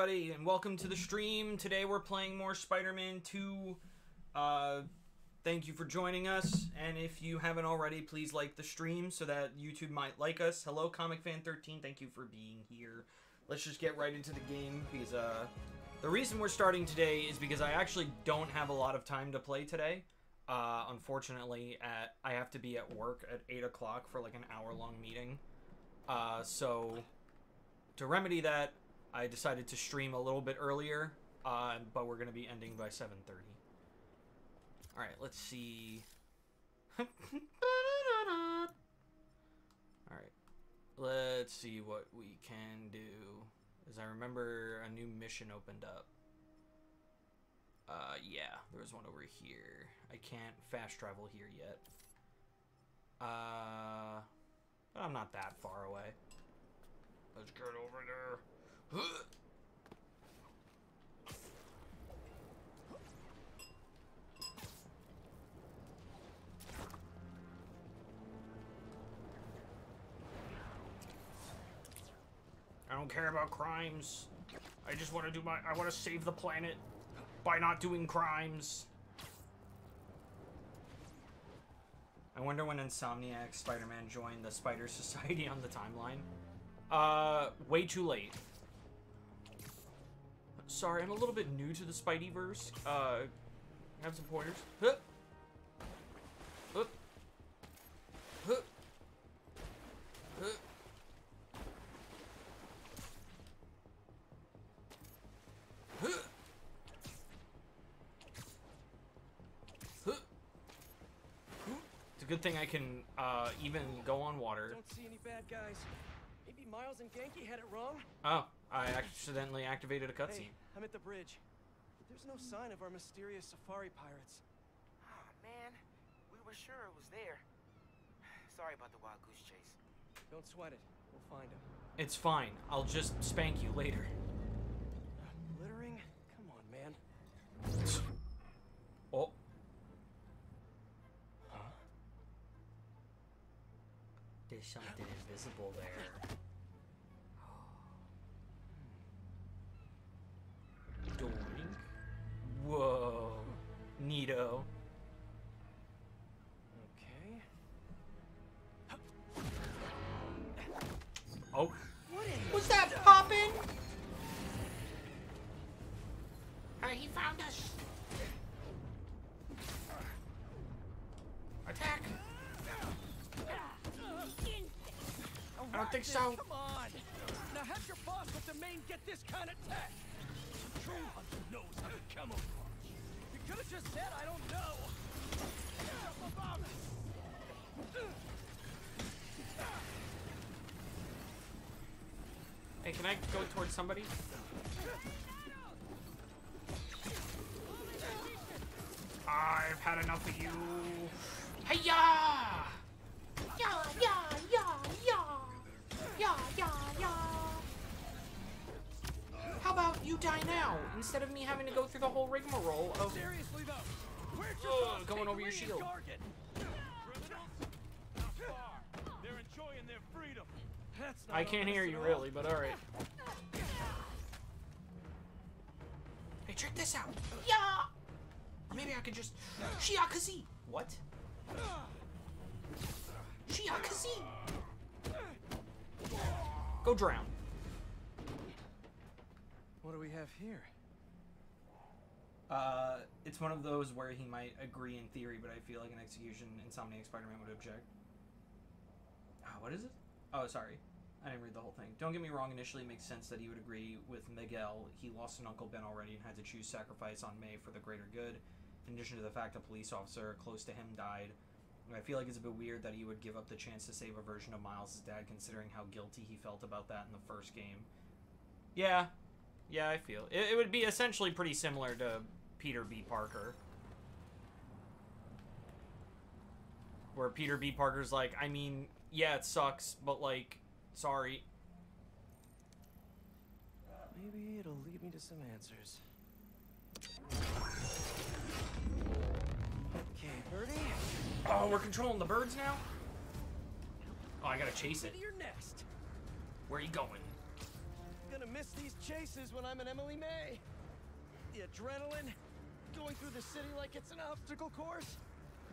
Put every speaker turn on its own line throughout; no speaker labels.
Everybody, and welcome to the stream. Today we're playing more Spider-Man 2. Uh, thank you for joining us, and if you haven't already, please like the stream so that YouTube might like us. Hello, Comic Fan 13. Thank you for being here. Let's just get right into the game because uh, the reason we're starting today is because I actually don't have a lot of time to play today. Uh, unfortunately, at I have to be at work at eight o'clock for like an hour-long meeting. Uh, so to remedy that, I decided to stream a little bit earlier, uh, but we're gonna be ending by 7:30. All right, let's see. All right, let's see what we can do. As I remember, a new mission opened up. Uh, yeah, there was one over here. I can't fast travel here yet. Uh, but I'm not that far away. Let's get over there. I don't care about crimes. I just want to do my. I want to save the planet by not doing crimes. I wonder when Insomniac Spider-Man joined the Spider Society on the timeline. Uh, way too late. Sorry, I'm a little bit new to the Spideyverse. Uh, have some pointers. Huh. It's a good thing I can uh, even go on water.
Don't see any bad guys. Maybe Miles and Ganke had it wrong?
Oh, I accidentally activated a cutscene.
Hey, I'm at the bridge. There's no sign of our mysterious safari pirates.
Oh, man. We were sure it was there. Sorry about the wild goose chase.
Don't sweat it. We'll find him.
It's fine. I'll just spank you later.
Littering? Come on, man.
Oh.
Huh?
There's something invisible there. Neato. Go towards somebody? I've had enough of you. Hiya!
Yeah, yeah, yeah, yeah. Yeah, yeah, yeah.
How about you die now instead of me having to go through the whole rigmarole of
Seriously though, where'd your
Ugh, going over your shield.
Not far. They're enjoying their freedom.
That's not
I can't hear you really, but alright. This out.
Yeah.
Or maybe I could just Shiakazi. What? Shiakazi. Go drown.
What do we have here?
Uh, it's one of those where he might agree in theory, but I feel like an execution Insomniac Spider-Man would object. Ah, what is it? Oh, sorry. I didn't read the whole thing. Don't get me wrong, initially it makes sense that he would agree with Miguel. He lost an Uncle Ben already and had to choose sacrifice on May for the greater good. In addition to the fact a police officer close to him died. I feel like it's a bit weird that he would give up the chance to save a version of Miles' dad considering how guilty he felt about that in the first game. Yeah. Yeah, I feel. It, it would be essentially pretty similar to Peter B. Parker. Where Peter B. Parker's like, I mean, yeah, it sucks, but like, sorry.
Maybe it'll lead me to some answers. Okay, Birdie.
Oh, we're controlling the birds now? Oh, I gotta chase it.
Your nest.
Where are you going?
Gonna
miss these chases when I'm an Emily May. The adrenaline, going through the city like it's an obstacle course,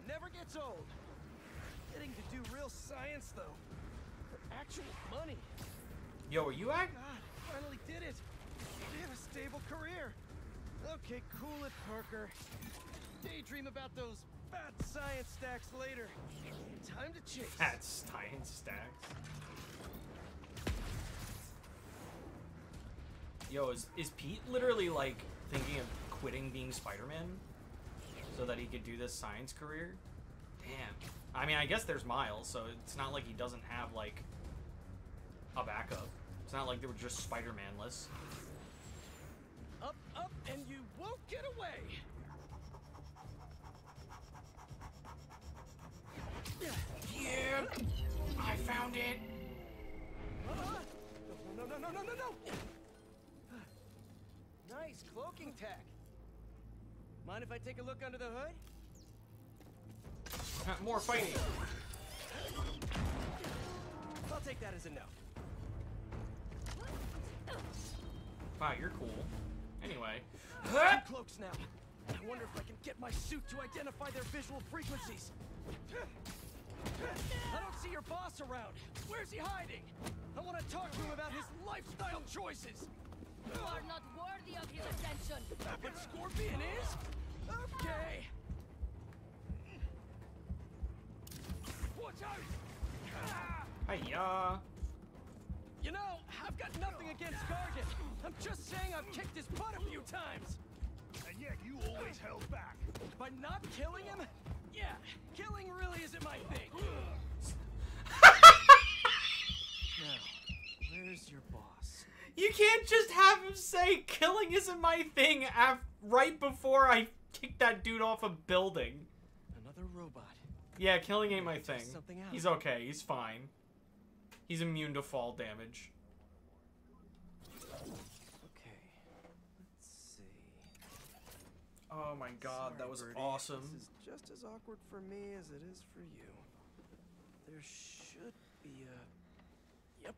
never gets old. Getting to do real science, though. Actual money.
Yo, are you act?
God, finally did it. Get a stable career. Okay, cool it, Parker. Daydream about those fat science stacks later. Time to chase.
That science stacks. Yo, is, is Pete literally like thinking of quitting being Spider-Man so that he could do this science career? Damn. I mean, I guess there's Miles, so it's not like he doesn't have like a backup. It's not like they were just Spider-Man-less.
Up, up, and you won't get away.
Yeah, I found it.
Uh, no, no, no, no, no, no! Nice cloaking tech. Mind if I take a look under the hood?
More fighting.
I'll take that as a no.
Wow, you're cool. Anyway.
Two cloaks now. I wonder if I can get my suit to identify their visual frequencies. I don't see your boss around. Where's he hiding? I want to talk to him about his lifestyle choices.
You are not worthy of his attention.
But Scorpion is? Okay. Watch out!
Hiya.
You know, I've got nothing against Gargan. I'm just saying I've kicked his butt a few times.
And yet you always held back.
By not killing him? Yeah, killing really isn't my thing. now, where's your boss?
You can't just have him say killing isn't my thing af- right before I kick that dude off a building.
Another robot.
Yeah, killing ain't my thing. He's okay. He's fine. He's immune to fall damage.
Okay, let's see.
Oh my god, that
Sorry,
was
Birdie.
awesome.
This is just as awkward for me as it is for you. There should be a. Yep.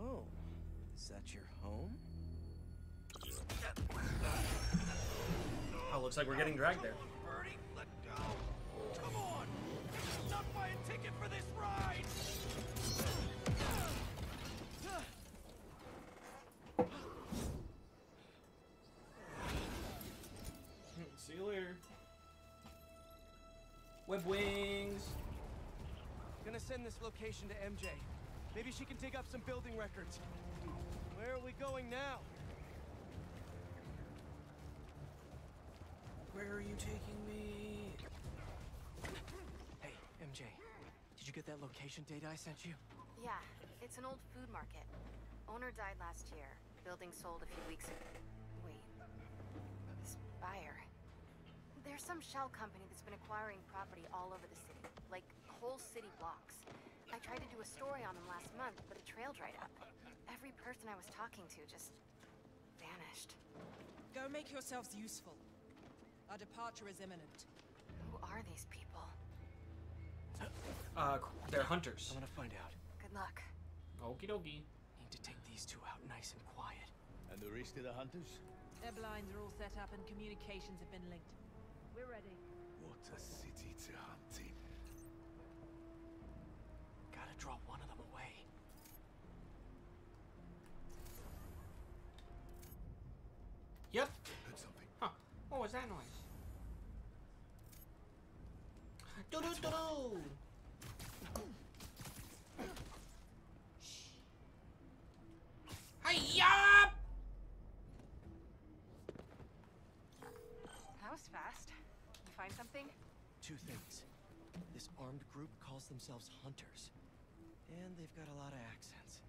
Oh, is that your home?
Oh, looks like we're getting dragged there.
Buy a ticket for this ride!
See you later. Web wings.
Gonna send this location to MJ. Maybe she can dig up some building records. Where are we going now?
Where are you taking me?
Hey, MJ. Did you get that location data I sent you?
Yeah, it's an old food market. Owner died last year. Building sold a few weeks ago. Wait. This buyer. There's some shell company that's been acquiring property all over the city. Like, whole city blocks. I tried to do a story on them last month, but the trail dried up. Every person I was talking to just... vanished.
Go make yourselves useful. Our departure is imminent.
Who are these people?
Uh, they're hunters.
I'm gonna find out.
Good luck.
Okie dokie.
Need to take these two out nice and quiet.
And the rest of the hunters?
Their blinds are all set up and communications have been linked. We're ready.
What a city to hunt in.
Gotta draw one of them away.
Yep.
Heard something.
Huh. What was that noise? Do do do do. Hiya!
That was fast. You find something?
Two things. This armed group calls themselves Hunters. And they've got a lot of accents.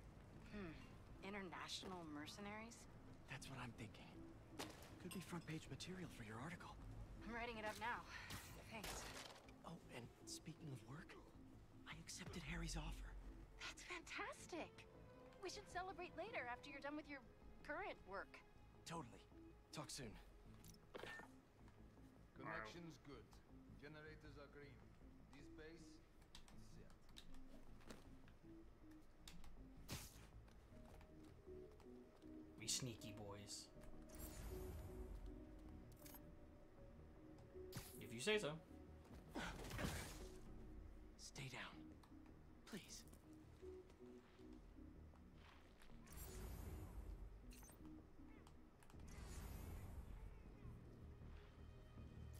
Hmm. International mercenaries?
That's what I'm thinking. Could be front page material for your article.
I'm writing it up now. Thanks.
Oh, and speaking of work, I accepted Harry's offer.
That's fantastic. We should celebrate later after you're done with your current work.
Totally. Talk soon.
Connection's good. Generators are green. This base is set.
We sneaky boys. If you say so.
Stay down. Please.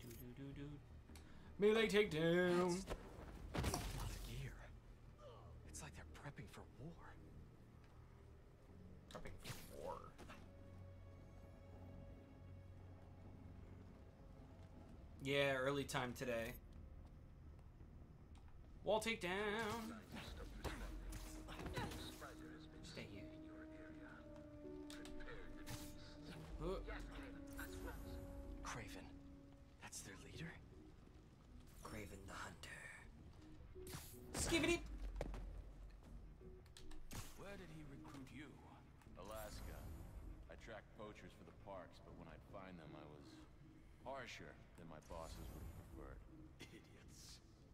Do do do do. Melee takedown.
A lot of gear. It's like they're prepping for war.
Prepping for war. Yeah, early time today. Wall takedown. Stay here. Uh,
Kraven. That's their leader?
Kraven the Hunter. Skibidi.
Where did he recruit you?
Alaska. I tracked poachers for the parks, but when I'd find them, I was harsher than my bosses would have preferred.
Idiots.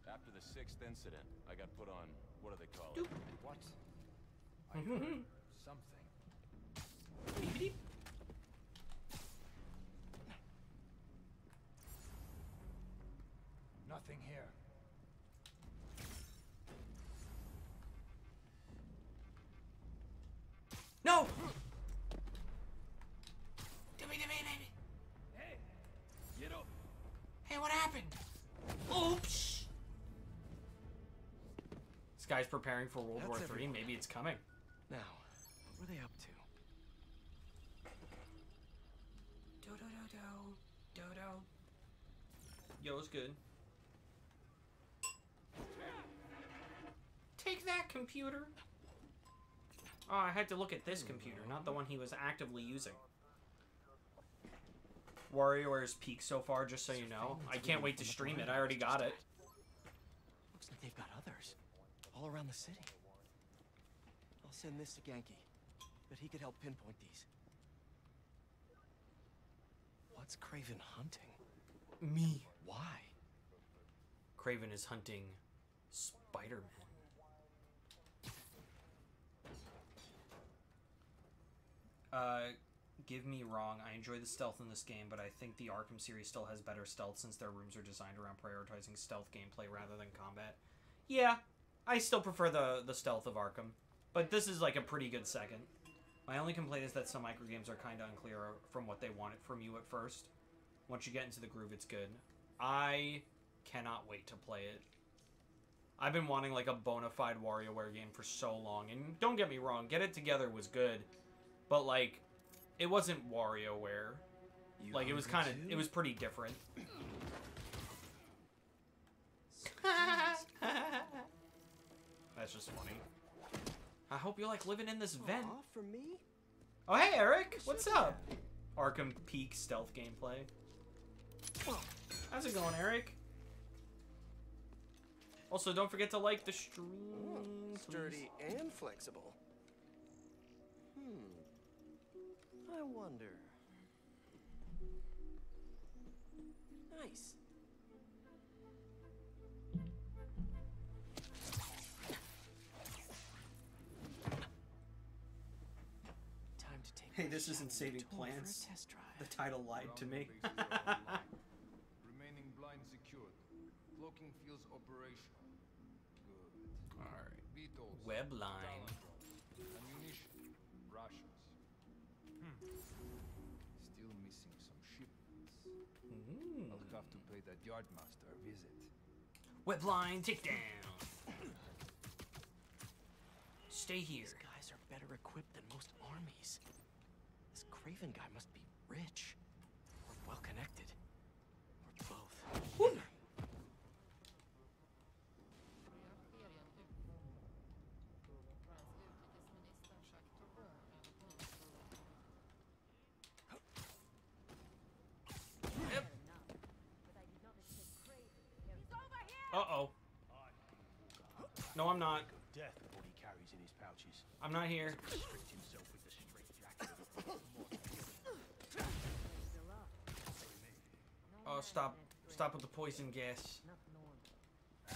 After the sixth incident, I got put on, what do they call it?
What? I heard something.
Skibidi.
Nothing here.
Guy's preparing for World
That's
War III.
everyone.
Maybe it's coming.
Now, what were they up to?
Do do do do do do. Yo, it's good. Take that, computer. Oh, I had to look at this computer, not the one he was actively using. Warriors peak so far, just so you know. I can't wait to stream it. I already got it.
Looks like they've got others. All around the city. I'll send this to Ganke. But he could help pinpoint these. What's Kraven hunting?
Me.
Why?
Kraven is hunting Spider-Man. Uh, give me wrong. I enjoy the stealth in this game, but I think the Arkham series still has better stealth since their rooms are designed around prioritizing stealth gameplay rather than combat. Yeah, I still prefer the the stealth of Arkham, but this is like a pretty good second. My only complaint is that some micro games are kind of unclear from what they wanted from you at first. Once you get into the groove, it's good. I cannot wait to play it. I've been wanting like a bona fide WarioWare game for so long, and don't get me wrong, Get It Together was good, but like, it wasn't WarioWare.
You
Like it was kind of, it was pretty different. That's just funny. I hope you like living in this vent.
Aw, for me?
Oh hey Eric, what's up? Arkham Peak stealth gameplay. How's it going, Eric? Also, don't forget to like the stream. please.
Sturdy and flexible. Hmm. I wonder. Nice.
Hey,
this
this isn't saving
toy
plants.
test drive.
The title lied to me.
Ground bases. Remaining blind secured. Cloaking fields operational. Good.
Alright.
Beetles.
Web line.
Ammunition. Rations. Hmm. Still missing some shipments.
Mm.
I'll have to pay that yardmaster a visit.
Web line, take down. Stay here.
These guys are better equipped than most armies. This Kraven guy must be rich. Or well connected. Or both.
Uh oh. No, I'm not.
Death what he carries in his pouches.
I'm not here.
Restrict himself with the straight jacket.
Oh, stop. Stop with the poison gas.
That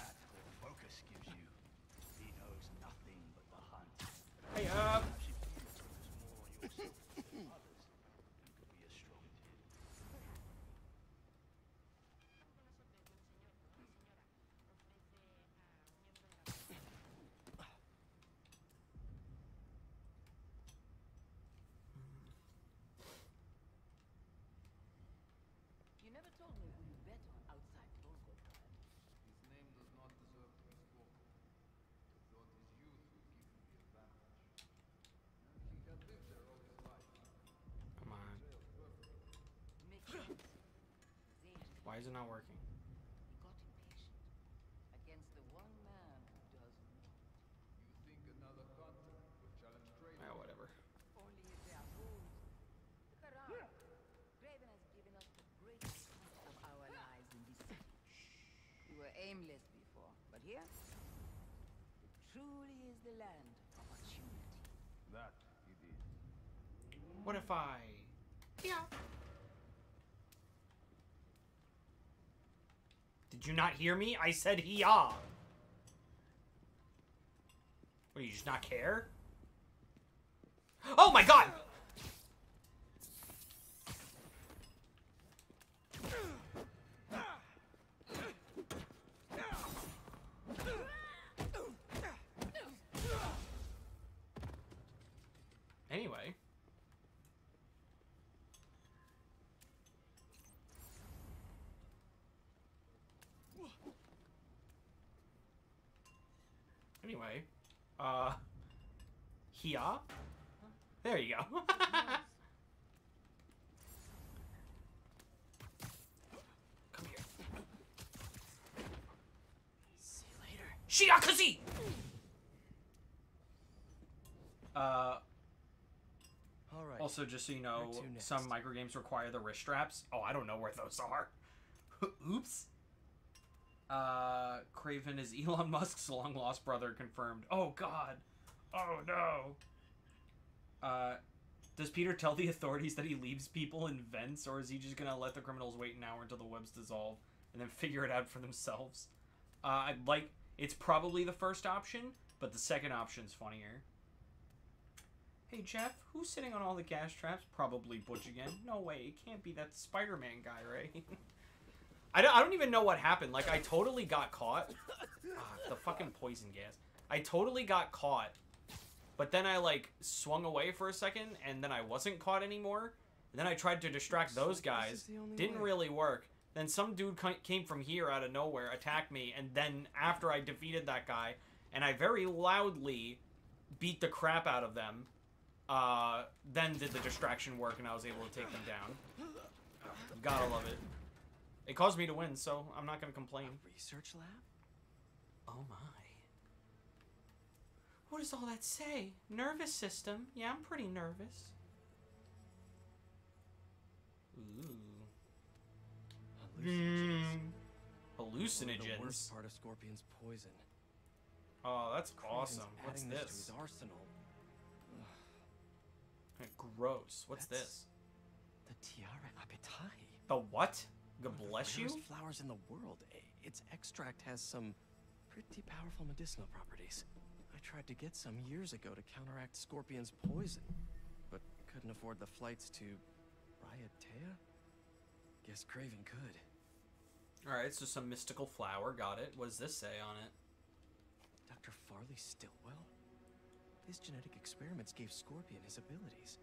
all focus gives you. He knows nothing but the hunt.
Hey, uh.
Perhaps if you focus more on yourself,
is it not working?
Got impatient. Against the one man who doesn't.
You think another continent would challenge Kraven?
Ah, whatever.
Only if they are fools. Look around. Kraven has given us the greatest hunt of our lives in this city. We were aimless before, but here, it truly is the land of opportunity.
That he did.
What if I? Yeah. Did you not hear me? I said yeah. What, do you just not care? Oh my god! Anyway. Anyway, uh, here. There you go. Come here.
See you later.
Shiakazi! Uh,
All right.
also, just so you know,
Where to next?
some microgames require the wrist straps. Oh, I don't know where those are. Oops. Uh, Kraven is Elon Musk's long lost brother confirmed. Oh God. Oh no. Uh, does Peter tell the authorities that he leaves people in vents, or is he just gonna let the criminals wait an hour until the webs dissolve and then figure it out for themselves? Uh, I'd like. It's probably the first option, but the second option's funnier. Hey Jeff, who's sitting on all the gas traps? Probably Butch again. No way, it can't be that Spider-Man guy, right? I don't, I don't even know what happened. Like, I totally got caught. Ah, the fucking poison gas. I totally got caught. But then I, like, swung away for a second, and then I wasn't caught anymore. And then I tried to distract those guys.
is the only
Didn't
way.
really work. Then some dude came from here out of nowhere, attacked me, and then after I defeated that guy, and I very loudly beat the crap out of them, uh, then did the distraction work, and I was able to take them down. Gotta love it. It caused me to win, so I'm not gonna complain.
Research lab?
Oh my. What does all that say? Nervous system? Yeah, I'm pretty nervous. Ooh.
Hallucinogens.
Mm.
One of The worst part of Scorpion's poison.
Oh, that's
Kraven's
awesome. What's
adding this to
this?
his arsenal.
Gross. What's
That's-
this?
The Tiare Apetahi.
The what? God bless you?
flowers in the world. Eh, its extract has some pretty powerful medicinal properties. I tried to get some years ago to counteract Scorpion's poison, but couldn't afford the flights to Raiatea? Guess Kraven could.
Alright, so some mystical flower. Got it. What does this say on it?
Dr. Farley Stillwell? His genetic experiments gave Scorpion his abilities.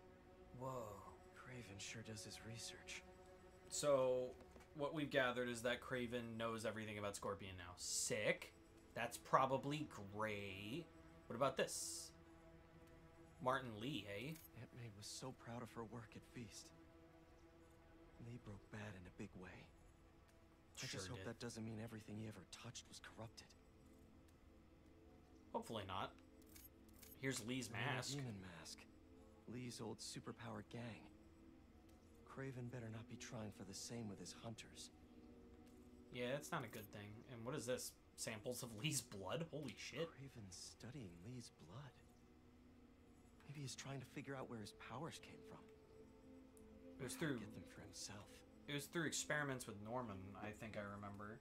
Whoa.
Kraven sure does his research.
So, what we've gathered is that Kraven knows everything about Scorpion now. Sick. That's probably great. What about this? Martin Li, eh?
Aunt May was so proud of her work at Feast. Li broke bad in a big way. I
Sure
just hope
did.
that doesn't mean everything he ever touched was corrupted.
Hopefully not. Here's Li's
And then a
mask.
Demon mask. Li's old superpowered gang. Kraven better not be trying for the same with his hunters.
Yeah, that's not a good thing. And what is this? Samples of Li's blood? Holy shit.
Kraven's studying Li's blood. Maybe he's trying to figure out where his powers came from.
It was through
Get them for himself.
it was through experiments with Norman, I think I remember.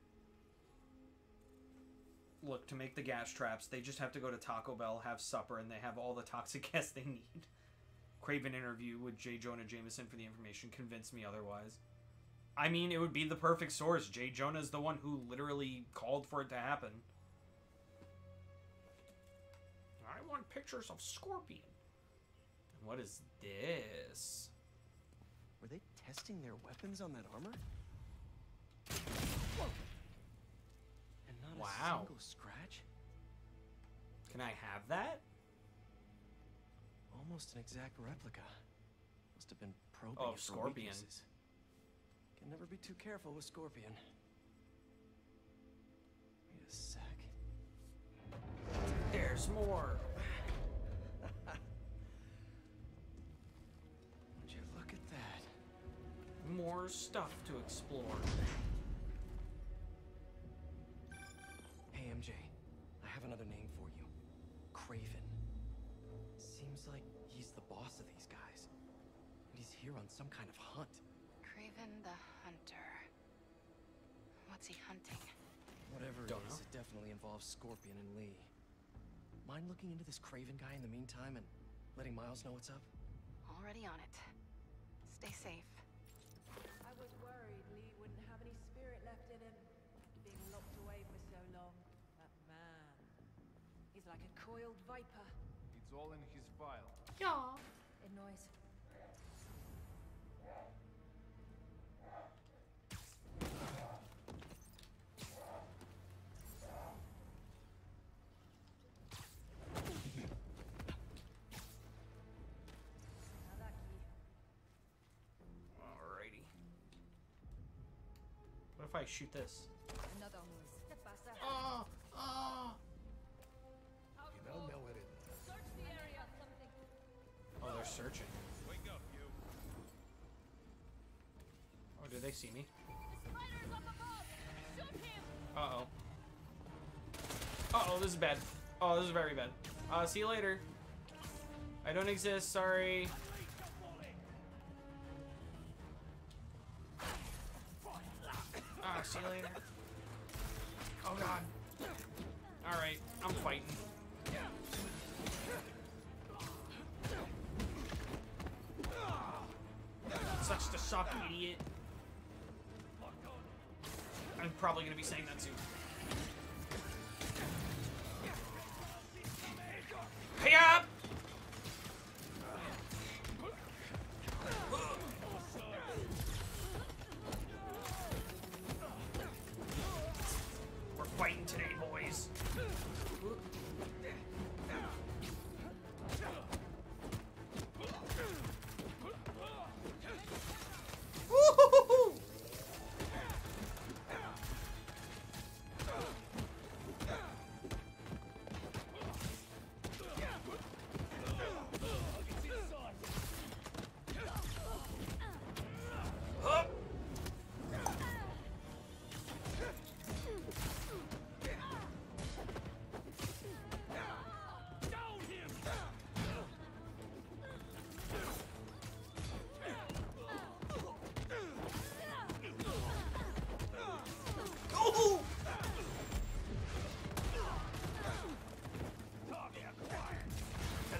Look, to make the gas traps, they just have to go to Taco Bell, have supper, and they have all the toxic gas they need. Kraven interview with J. Jonah Jameson for the information convinced me otherwise. I mean, it would be the perfect source. J. is the one who literally called for it to happen. I want pictures of Scorpion. What is this?
Were they testing their weapons on that armor? And not
Wow.
a single scratch?
Can I have that?
Almost an exact replica. Must have been probing
Oh,
it for
Scorpion.
weaknesses. Can never be too careful with Scorpion. Wait a sec.
There's more.
Would you look at that?
More stuff to explore.
Hey, MJ. I have another name some kind of hunt.
Kraven the Hunter. What's he hunting?
Whatever
Don't
it is,
know.
it definitely involves Scorpion and Li. Mind looking into this Kraven guy in the meantime and letting Miles know what's up?
Already on it. Stay safe.
I was worried Li wouldn't have any spirit left in him. Being locked away for so long. That man. He's like a coiled viper.
It's all in his file.
It
I shoot this?
Another noise.
Oh, oh.
You don't know it.
Search the area. Something.
Oh, they're searching.
Wake up, you.
Oh, do they see me?
The spider's up above. Shoot him.
Uh oh. Uh oh, this is bad. Oh, this is very bad. Uh, see you later. I don't exist, sorry. See you later. Oh god. Alright, I'm fighting. Such to suck, idiot. I'm probably gonna be saying that soon.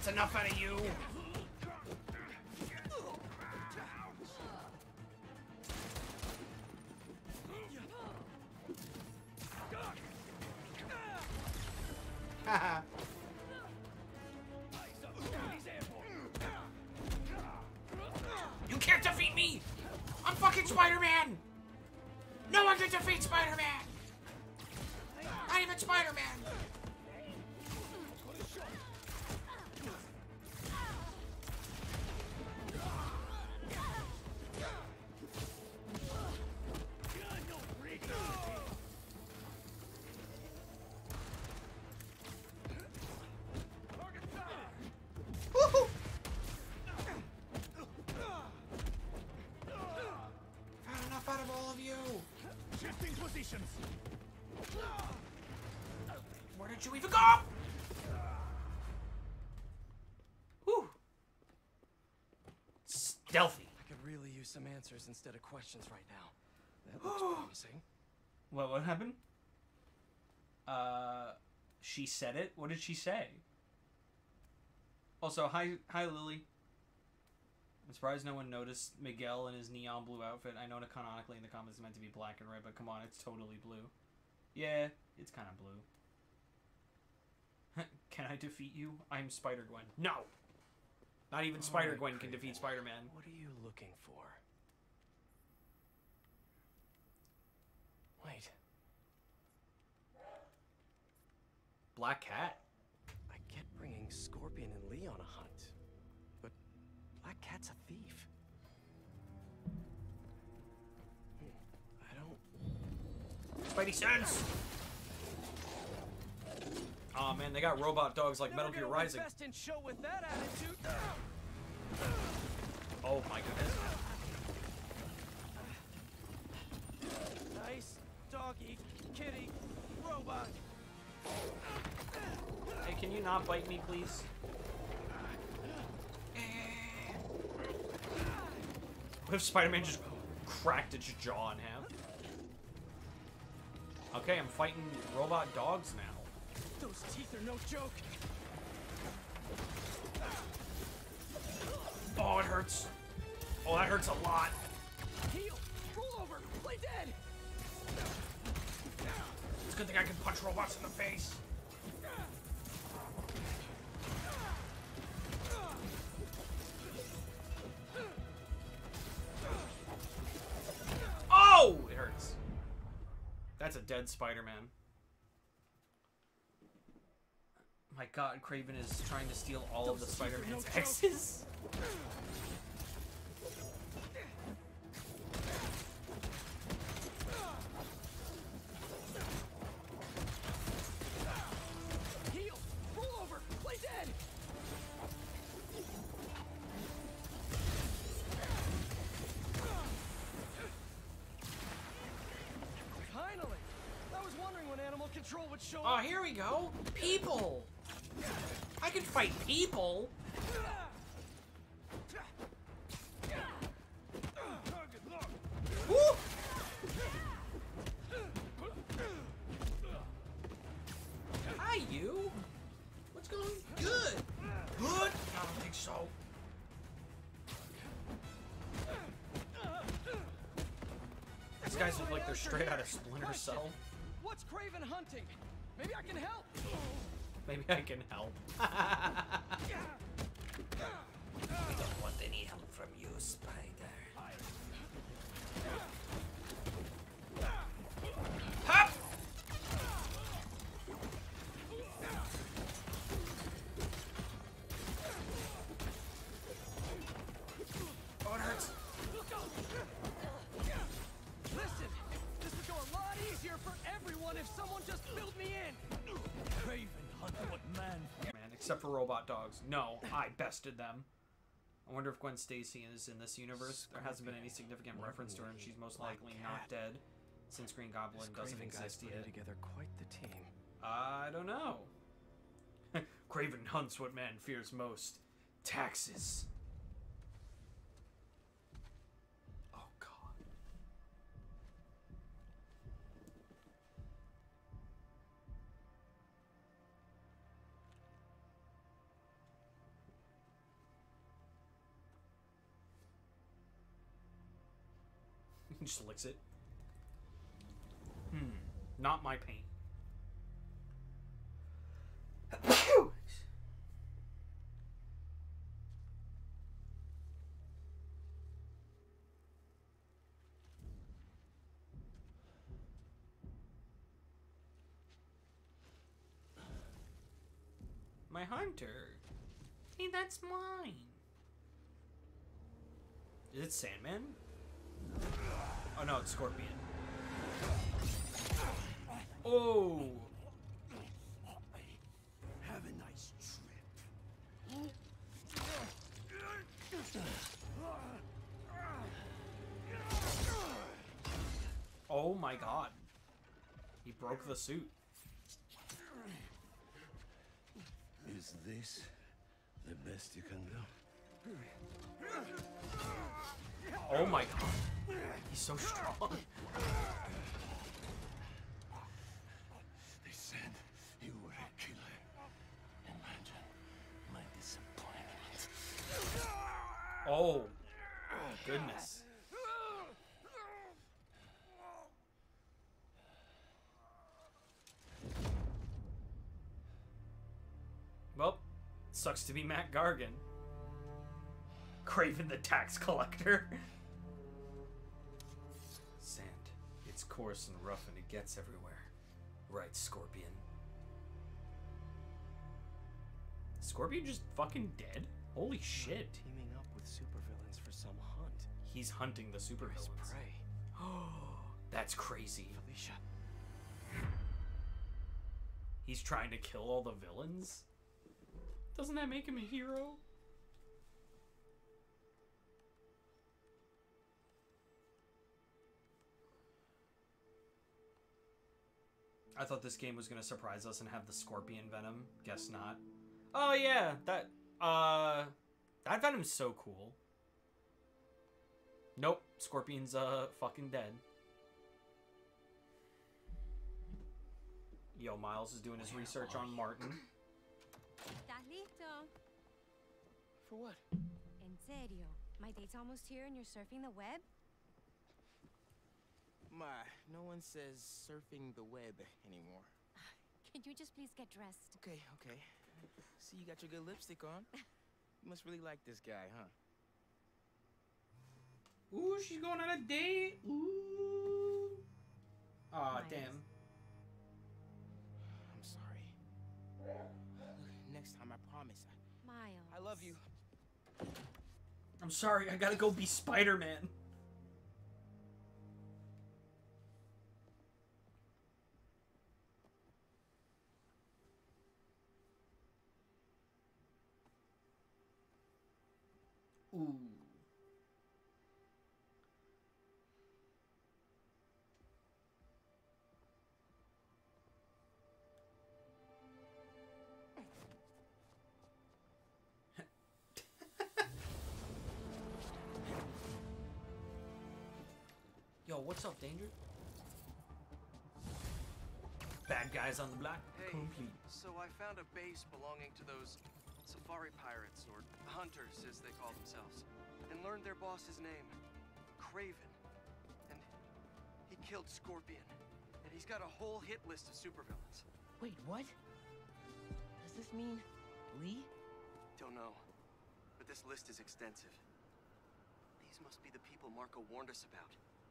Enough out of you. Stealthy.
I could really use some answers instead of questions right now. That looks promising.
What what happened? Uh she said it? What did she say? Also, hi hi Lily. I'm surprised no one noticed Miguel in his neon blue outfit. I know canonically in the comics it's meant to be black and red, but come on, it's totally blue. Yeah, it's kind of blue. can I defeat you? I'm Spider Gwen. No! Not even Spider Gwen can defeat Spider Man.
What are you looking for? Wait.
Black Cat.
I get bringing Scorpion and Li on a hunt, but Black Cat's a thief. Hmm, I don't.
Spidey sense. Oh man, they got robot dogs like Metal Gear
Never gonna win
Rising.
Best in show with that attitude.
Oh my goodness.
Nice doggy, kitty, robot.
Hey, can you not bite me, please? What if Spider-Man just cracked its jaw in half? Okay, I'm fighting robot dogs now.
Those teeth are no joke.
Oh, it hurts. Oh, that hurts a lot.
Heal, roll over, play dead.
It's a good thing I can punch robots in the face. Oh, it hurts. That's a dead Spider-Man. My God, Kraven is trying to steal all of the
Those teeth are no
Spider-Man's
joke.
X's.
Roll over, play dead. Finally! I was wondering when animal control would show up.
Oh, here we go. People. I people. Woo! Hi, you. What's going? Good. Good. I don't think so. These guys look like they're straight out of Splinter Cell.
What's Kraven hunting? Maybe I can help.
Maybe I can help. we don't want any help from you, Spider.
For
robot dogs. No, I bested them. I wonder if Gwen Stacy is in this universe. There hasn't been any significant reference to her, and she's most likely not dead, since Green Goblin doesn't exist yet.
together quite the team.
I don't know. Kraven hunts what man fears most taxes. He just licks it. Hmm. Not my paint. My hunter. Hey, that's mine. Is it Sandman? Oh no, it's Scorpion. Oh!
Have a nice trip.
Oh my god. He broke the suit.
Is this the best you can do?
Oh my god. He's so strong.
They said you were a killer. Imagine my disappointment.
Oh. Goodness. Well, sucks to be Matt Gargan. Kraven the tax collector. Sand. It's coarse and rough and it gets everywhere. Right, Scorpion. Scorpion just fucking dead? Holy shit.
Teaming up with supervillains for some hunt.
He's hunting the
His
supervillains.
prey.
Oh, that's crazy.
Felicia,
He's trying to kill all the villains? Doesn't that make him a hero? I thought this game was gonna surprise us and have the scorpion venom. Guess not. Oh yeah, that uh that venom's so cool. Nope, Scorpion's uh fucking dead. Yo, Miles is doing his research on Martin.
¿Estás listo?
For what?
En serio. My date's almost here and you're surfing the web?
My, no one says surfing the web anymore.
Can you just please get dressed?
Okay, okay. See, you got your good lipstick on. You must really like this guy, huh?
Ooh, she's going on a date. Ooh. Aw,
Nice.
damn.
I'm sorry. Next time, I promise.
Miles.
I love you.
I'm sorry, I gotta go be Spider-Man. Ooh. Yo, what's up, Danger? Bad guys on the block.
Hey,
Complete.
so I found a base belonging to those safari pirates, or hunters as they call themselves, and learned their boss's name, Kraven. And he killed Scorpion. And he's got a whole hit list of supervillains.
Wait, what? Does this mean Li?
Don't know, but this list is extensive. These must be the people Marko warned us about.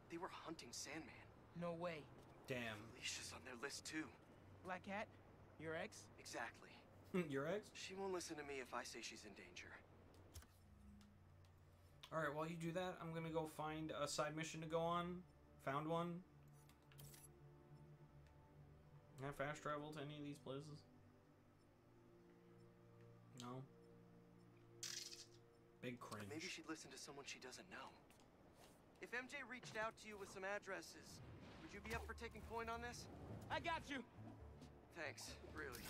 They were hunting Sandman.
No way.
Damn.
Alicia's on their list too.
Black Cat? Your ex?
Exactly.
Mm, your ex?
She won't listen to me if I say she's in danger.
Alright, while you do that, I'm gonna go find a side mission to go on. Found one. Can I fast travel to any of these places? No. Big cringe.
Maybe she'd listen to someone she doesn't know. If MJ reached out to you with some addresses, would you be up for taking point on this?
I got you.
Thanks, really.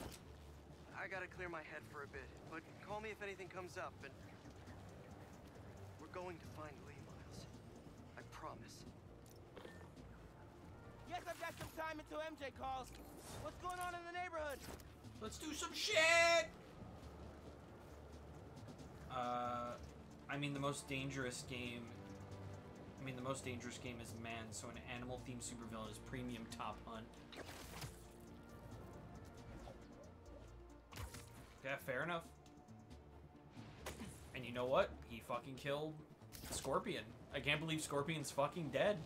I gotta clear my head for a bit, but call me if anything comes up, and... We're going to find Li, Miles. I promise.
Yes, I've got some time until MJ calls. What's going on in the neighborhood?
Let's do some shit! Uh, I mean, the most dangerous game. I mean, the most dangerous game is man, so an animal themed supervillain is premium top hunt. Yeah, fair enough. And you know what? He fucking killed Scorpion. I can't believe Scorpion's fucking dead.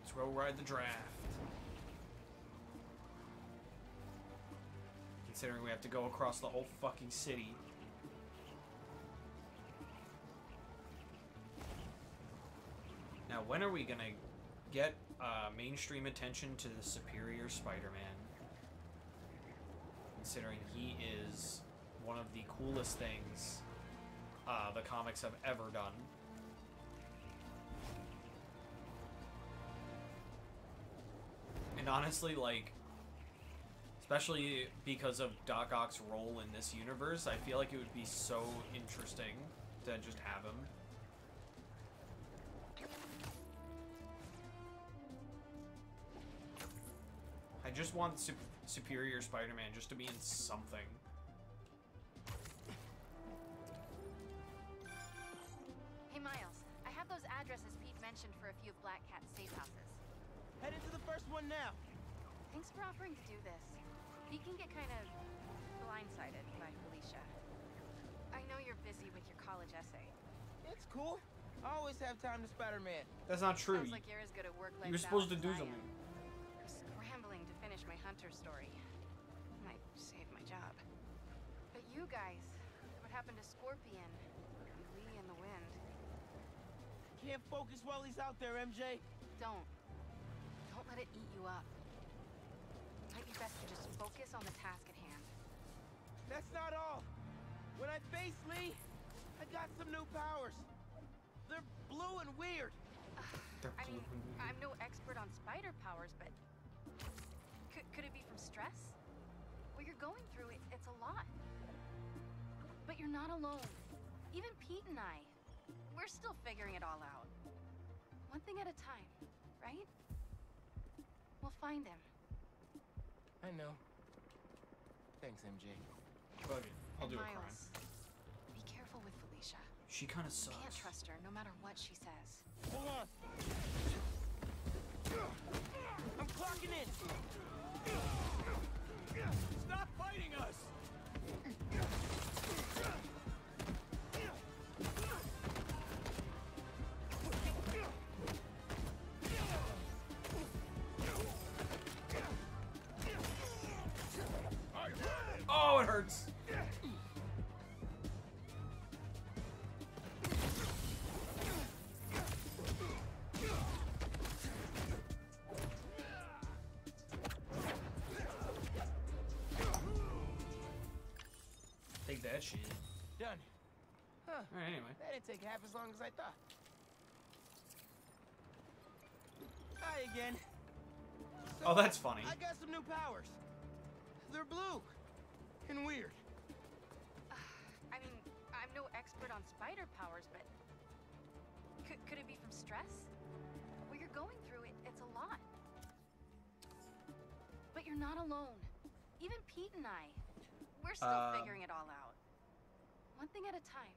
Let's go ride the draft. Considering we have to go across the whole fucking city. Now, when are we gonna get uh, mainstream attention to the superior Spider-Man? Considering he is one of the coolest things uh, the comics have ever done. And honestly, like, especially because of Doc Ock's role in this universe, I feel like it would be so interesting to just have him. I just want Sup- Superior Spider-Man just to be in something.
Hey, Miles. I have those addresses Pete mentioned for a few of Black Cat's safe houses.
Head into the first one now.
Thanks for offering to do this. Pete can get kind of blindsided by Felicia. I know you're busy with your college essay.
It's cool. I always have time to Spider-Man.
That's not true.
Sounds like you're as good at work-life
You're supposed to
balance
do
as I
something.
am. her story. Might save my job. But you guys, what happened to Scorpion? And Li and the Wind?
Can't focus while he's out there, MJ.
Don't. Don't let it eat you up. Might be best to just focus on the task at hand.
That's not all. When I face Li, I got some new powers. They're blue and weird.
I mean, I'm no expert on spider powers, but could, could it be from stress? What you're going through, it, it's a lot. But you're not alone. Even Pete and I, we're still figuring it all out. One thing at a time, right? We'll find him.
I know. Thanks, MJ.
Fuck it. I'll
and
do a crime.
Miles, be careful with Felicia.
She kind of sucks.
You can't trust her, no matter what she says.
Hold on. I'm clocking in.
Stop fighting us!
Hurts. Take that shit.
Done. Huh.
Alright, anyway.
That didn't take half as long as I thought. Hi again.
Oh, that's funny.
I got some new powers. They're blue and weird.
I mean, I'm no expert on spider powers, but could, could it be from stress? What you're going through, it, it's a lot. But you're not alone. Even Pete and I, we're still
Um,
figuring it all out. One thing at a time,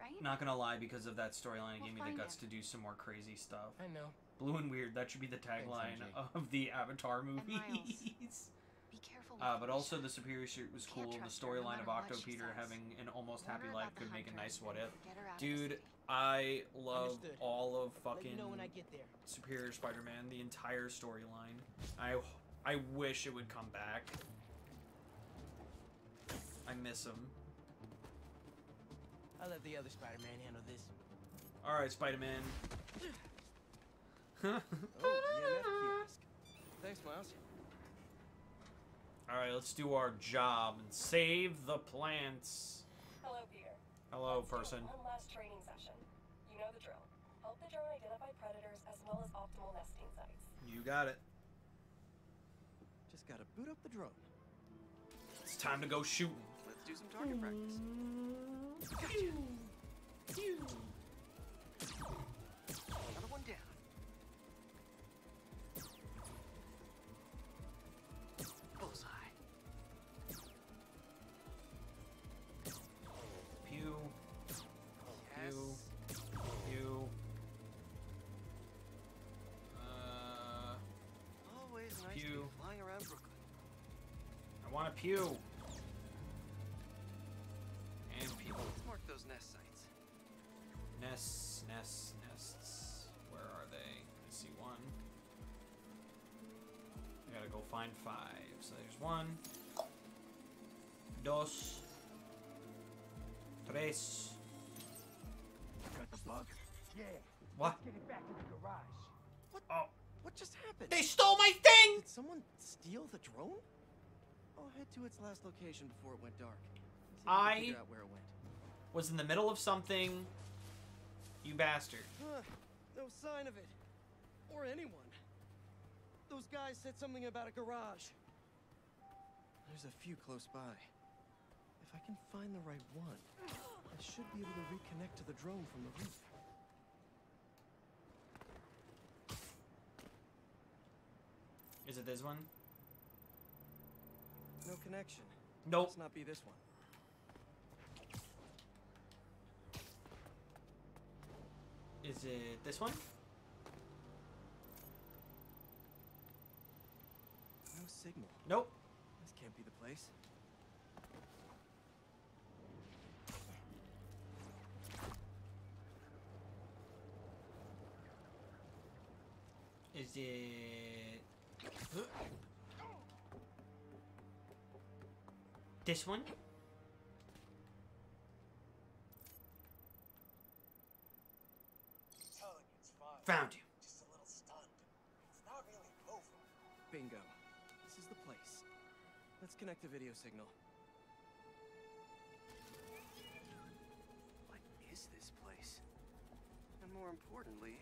right?
Not gonna lie, because of that storyline, it
We'll
gave me the
find
guts to do some more crazy stuff.
I know.
Blue and weird. That should be the tagline of the Avatar
Miles,
movies.
Be careful with
Uh, but also the superior suit was
Can't
cool. The
trust her, no
storyline of Octo Peter
says.
having an almost happy life could make a nice what
and
if.
get her out of the
Dude. I love
Understood.
all of fucking
know when I get there.
Superior Spider-Man, the entire storyline. I I wish it would come back. I miss him.
I'll let the other Spider-Man handle this.
All right, Spider-Man.
Oh, EMF kiosk. Thanks, Miles.
All right, let's do our job and save the plants.
Hello, Peter.
Hello,
Let's
person.
One last training session. You know the drill. Help the drone identify predators as well as optimal nesting sites.
You got it.
Just gotta boot up the drone.
It's time to go shooting.
Let's do some target practice.
Another
pew. And pew.
Let's mark those nest sites.
Nests, nests, nests. Where are they? I see one. I gotta go find five. So there's one. Dos. Tres.
Got the bug? Yeah.
What?
Get it back to the garage.
What?
Oh.
What just happened?
They stole my thing!
Did someone steal the drone? I'll head to its last location before it went dark. I
I-
can figure out where it went.
Was in the middle of something. You bastard.
Huh, no sign of it. Or anyone. Those guys said something about a garage. There's a few close by. If I can find the right one, I should be able to reconnect to the drone from the roof.
Is it this one?
No connection.
Nope.
Must not be this one.
Is it this one?
No signal.
Nope.
This can't be the place.
Is it? This one? Found you.
Just a little stunned. It's not really over.
Bingo. This is the place. Let's connect the video signal. What is this place? And more importantly,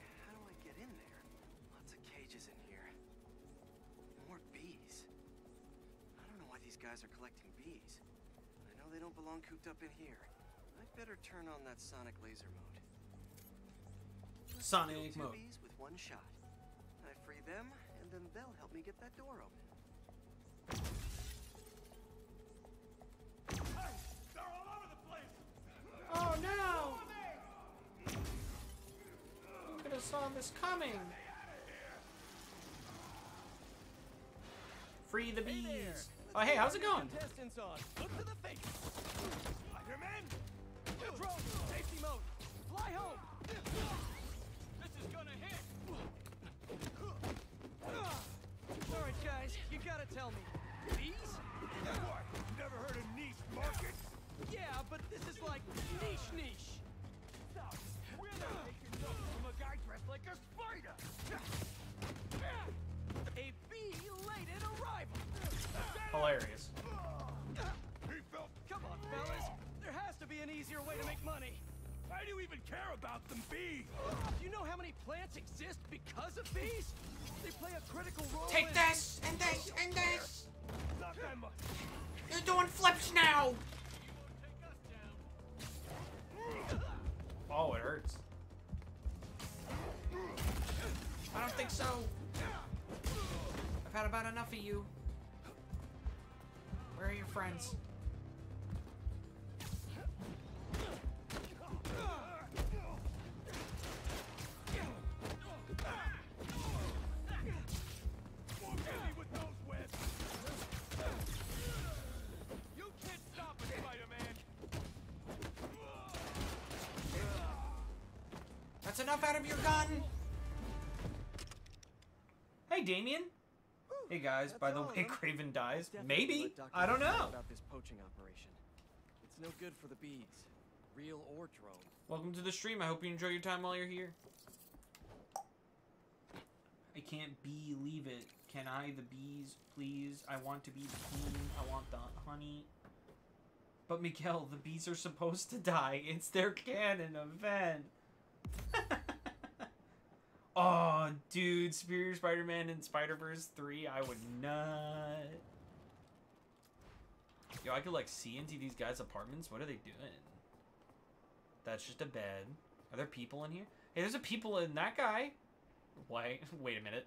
guys are collecting bees. I know they don't belong cooped up in here. I'd better turn on that sonic laser mode. Let's
Sonic
kill two
mode.
bees with one shot. I free them, and then they'll help me get that door open.
They're all over the place!
Oh no! Who could have saw this coming? Free the bees. Oh hey, how's it going?
Contestants on. Look to the face. Spider-Man! Drone, safety mode. Fly home. Care about them bees? Do you know how many plants exist because of bees? They play a critical role
Take
in...
this and this and this.
Not that much.
You're doing flips now. Oh, it hurts. I don't think so. I've had about enough of you. Where are your friends? Hey, Damien. Hey guys, by the way? Kraven dies. Maybe. I don't know.
About this poaching operation. It's no good for the bees, real or drone.
Welcome to the stream. I hope you enjoy your time while you're here. I can't believe it. Can I the bees, please? I want to be the queen. I want the honey. But Miguel, the bees are supposed to die. It's their canon event. oh, dude, Superior Spider-Man and Spider-Verse 3, I would not. Yo, I could like see into these guys' apartments. What are they doing? That's just a bed. Are there people in here? Hey, there's a people in that guy. Wait, wait a minute.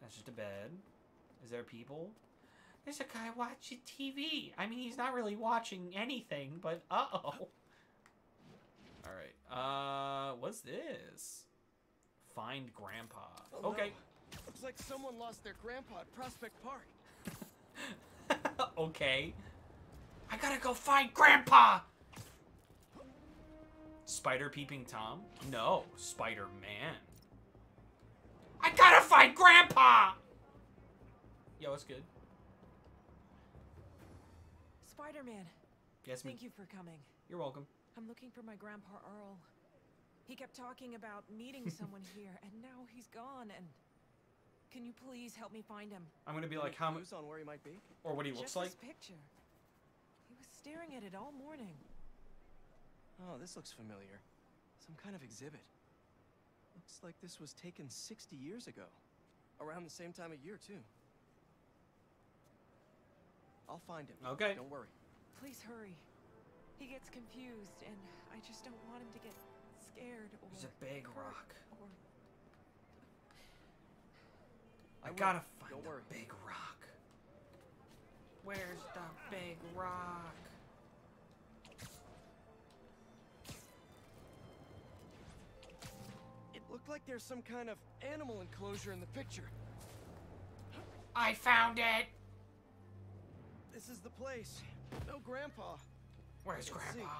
That's just a bed. Is there people? There's a guy watching TV. I mean, he's not really watching anything, but uh-oh. Alright, uh, what's this? Find Grandpa.
Oh, no.
Okay.
Looks like someone lost their grandpa at Prospect Park.
okay. I gotta go find Grandpa! Spider Peeping Tom? No, Spider Man. I gotta find Grandpa! Yo, it's good.
Spider-Man,
Yes, me.
thank you for coming.
You're welcome.
I'm looking for my grandpa Earl. He kept talking about meeting someone here, and now he's gone, and... Can you please help me find him?
I'm gonna be
Any
like, how much,
clues on where he might be?
or what he looks
Just
like.
this picture. He was staring at it all morning.
Oh, this looks familiar. Some kind of exhibit. Looks like this was taken 60 years ago. Around the same time of year, too. I'll find him.
Okay.
Don't worry.
Please hurry. He gets confused, and I just don't want him to get scared or...
There's a big
hurt
rock.
Or...
I,
will.
gotta find
Don't
the
worry.
big rock. Where's the big rock?
It looked like there's some kind of animal enclosure in the picture.
I found it!
This is the place. No grandpa.
Where's. Grandpa?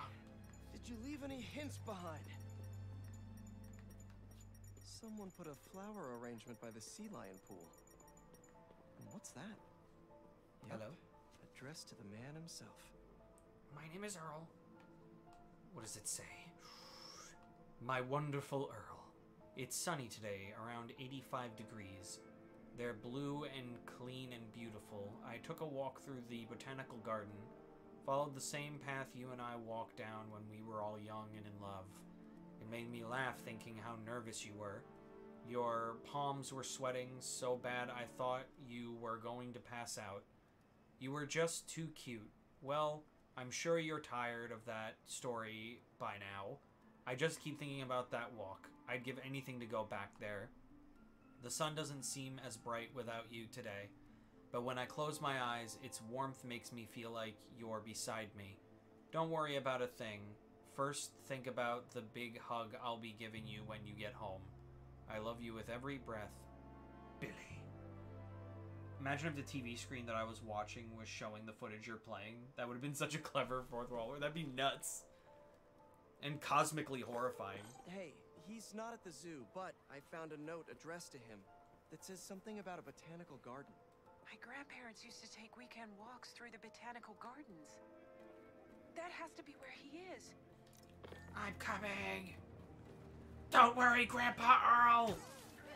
Did you leave any hints behind? Someone put a flower arrangement by the sea lion pool. And what's that? Yep,
Hello?
Addressed to the man himself.
My name is Earl. What does it say? My wonderful Earl. It's sunny today, around 85 degrees. They're blue and clean and beautiful. I took a walk through the botanical garden, followed the same path you and I walked down when we were all young and in love. It made me laugh thinking how nervous you were. Your palms were sweating so bad I thought you were going to pass out. You were just too cute. Well, I'm sure you're tired of that story by now. I just keep thinking about that walk. I'd give anything to go back there. The sun doesn't seem as bright without you today, but when I close my eyes, its warmth makes me feel like you're beside me. Don't worry about a thing. First, think about the big hug I'll be giving you when you get home. I love you with every breath. Billy. Imagine if the TV screen that I was watching was showing the footage you're playing. That would have been such a clever fourth World War. That'd be nuts. And cosmically horrifying.
Hey, he's not at the zoo, but I found a note addressed to him that says something about a botanical garden.
My grandparents used to take weekend walks through the botanical gardens. That has to be where he is.
I'm coming. Don't worry, Grandpa Earl.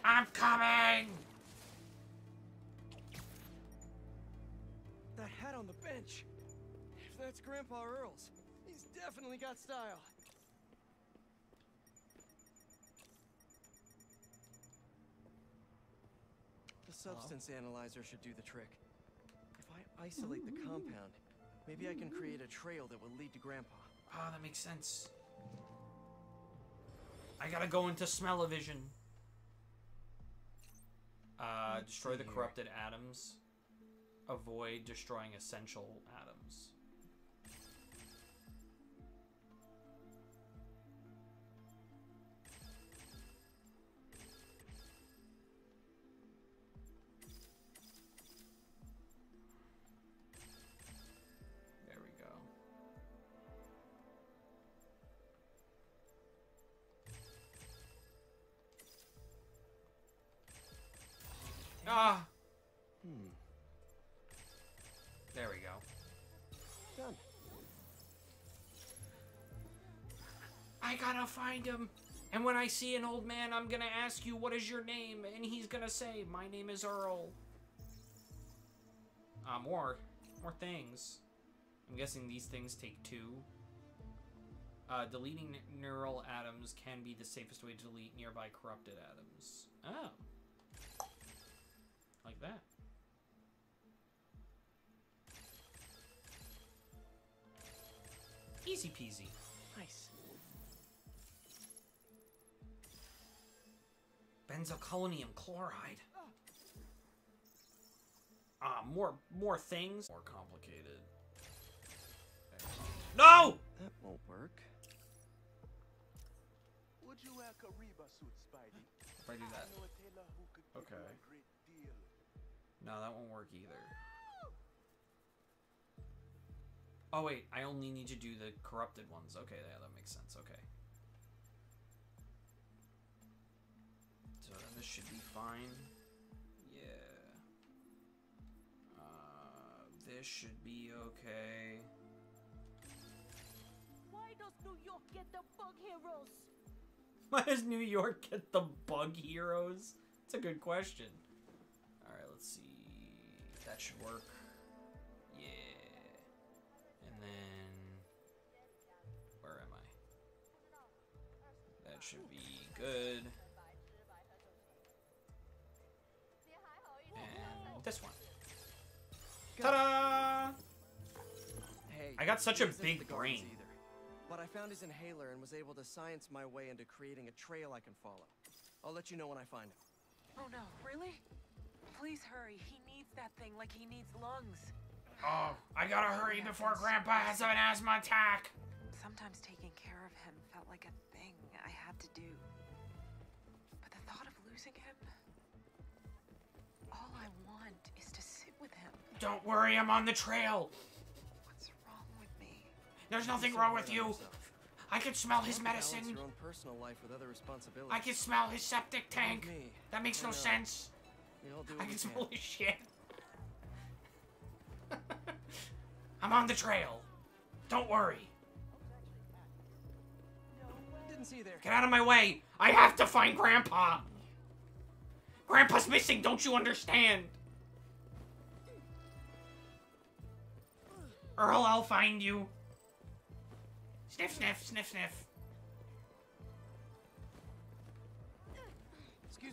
I'm coming.
That hat on the bench. If that's Grandpa Earl's, he's definitely got style. Substance analyzer should do the trick. If I isolate the compound, maybe I can create a trail that will lead to Grandpa.
Ah, that makes sense. I gotta go into smell-o-vision. Uh, destroy the corrupted atoms. Avoid destroying essential atoms. Ah!
Hmm.
There we go.
Done.
I gotta find him. And when I see an old man, I'm gonna ask you, what is your name? And he's gonna say, my name is Earl. Uh, more. More things. I'm guessing these things take two. Uh, deleting neural atoms can be the safest way to delete nearby corrupted atoms. Oh. Like that. Easy peasy.
Nice.
Benzalkonium chloride. Ah, more more things. More complicated. No!
That won't work.
Would you wear Kariba suit, Spidey?
If I do that.
A tailor who could
Okay. No, that won't work either. Oh wait, I only need to do the corrupted ones. Okay, yeah, that makes sense. Okay. So then this should be fine. Yeah. Uh, this should be okay.
Why does New York get the bug heroes?
Why does New York get the bug heroes? It's a good question. Alright, let's see. That should work. Yeah. And then. Where am I? That should be good. And this one. Ta da!
Hey,
I got such a big
the
brain.
Either. But I found his inhaler and was able to science my way into creating a trail I can follow. I'll let you know when I find him.
Oh no, really? Please hurry. He needs that thing like he needs lungs.
Oh, I gotta hurry before Grandpa has an asthma attack!
Sometimes taking care of him felt like a thing I had to do. But the thought of losing him. All I want is to sit with him.
Don't worry, I'm on the trail!
What's wrong with me?
There's nothing wrong with you! I can smell his
You have
medicine!
Your own personal life with other responsibilities.
I can smell his septic tank! That makes no sense!
We all do
I
what
can
we
smell his shit! I'm on the trail. Don't worry.
Didn't see you there.
Get out of my way. I have to find Grandpa. Grandpa's missing, don't you understand? Earl, I'll find you. Sniff, sniff, sniff, sniff.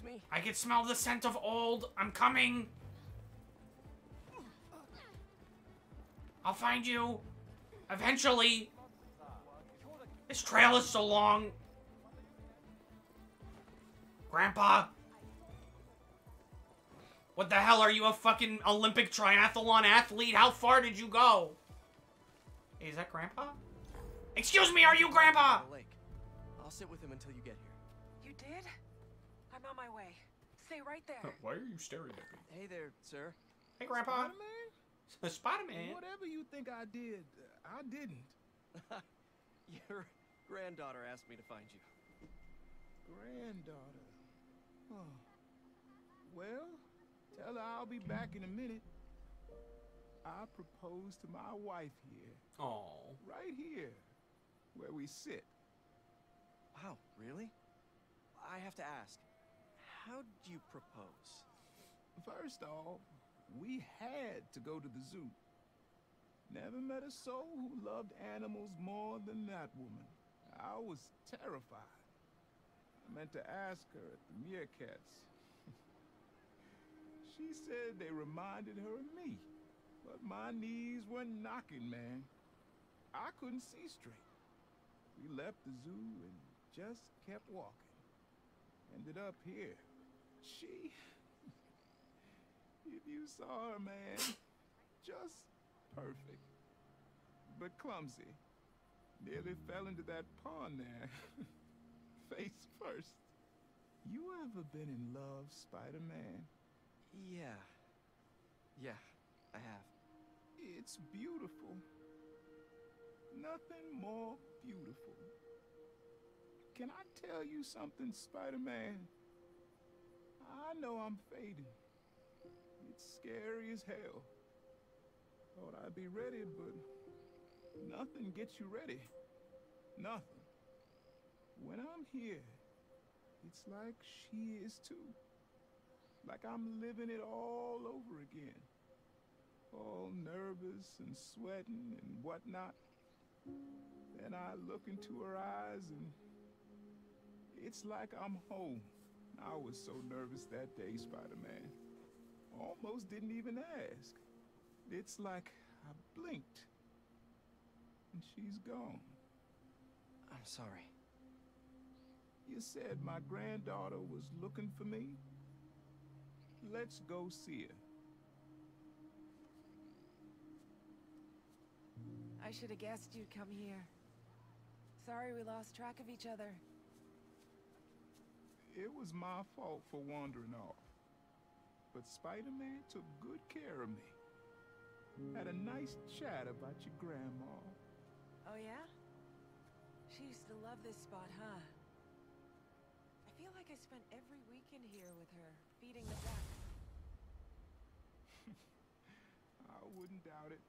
Me.
I can smell the scent of old. I'm coming. I'll find you. Eventually. This trail is so long. Grandpa. What the hell? Are you a fucking Olympic triathlon athlete? How far did you go? Hey, is that Grandpa? Excuse me, are you Grandpa?
I'll sit with him until you get here.
You Stay right there.
Why are you staring at me?
Hey there, sir.
Hey, Grandpa.
Spider-Man?
Spider-Man.
Whatever you think I did, I didn't.
Your granddaughter asked me to find you.
Granddaughter. Oh. Well, tell her I'll be back in a minute. I proposed to my wife here.
Oh.
Right here, where we sit.
Wow, really? I have to ask, how'd you propose?
First off, we had to go to the zoo. Never met a soul who loved animals more than that woman. I was terrified. I meant to ask her at the meerkats. she said they reminded her of me, but my knees were knocking, man. I couldn't see straight. We left the zoo and just kept walking. Ended up here. She... if you saw her, man, just perfect. But clumsy. Nearly fell into that pond there. Face first. You ever been in love, Spider-Man?
Yeah. Yeah, I have.
It's beautiful. Nothing more beautiful. Can I tell you something, Spider-Man? I know I'm fading. It's scary as hell. Thought I'd be ready, but nothing gets you ready. Nothing. When I'm here, it's like she is too. Like I'm living it all over again. All nervous and sweating and whatnot. Then I look into her eyes and it's like I'm home. I was so nervous that day, Spider-Man. Almost didn't even ask. It's like I blinked. And she's gone.
I'm sorry.
You said my granddaughter was looking for me? Let's go see her.
I should have guessed you'd come here. Sorry we lost track of each other.
It was my fault for wandering off. But Spider-Man took good care of me. Had a nice chat about your grandma.
Oh yeah? She used to love this spot, huh? I feel like I spent every weekend here with her, feeding the ducks.
I wouldn't doubt it.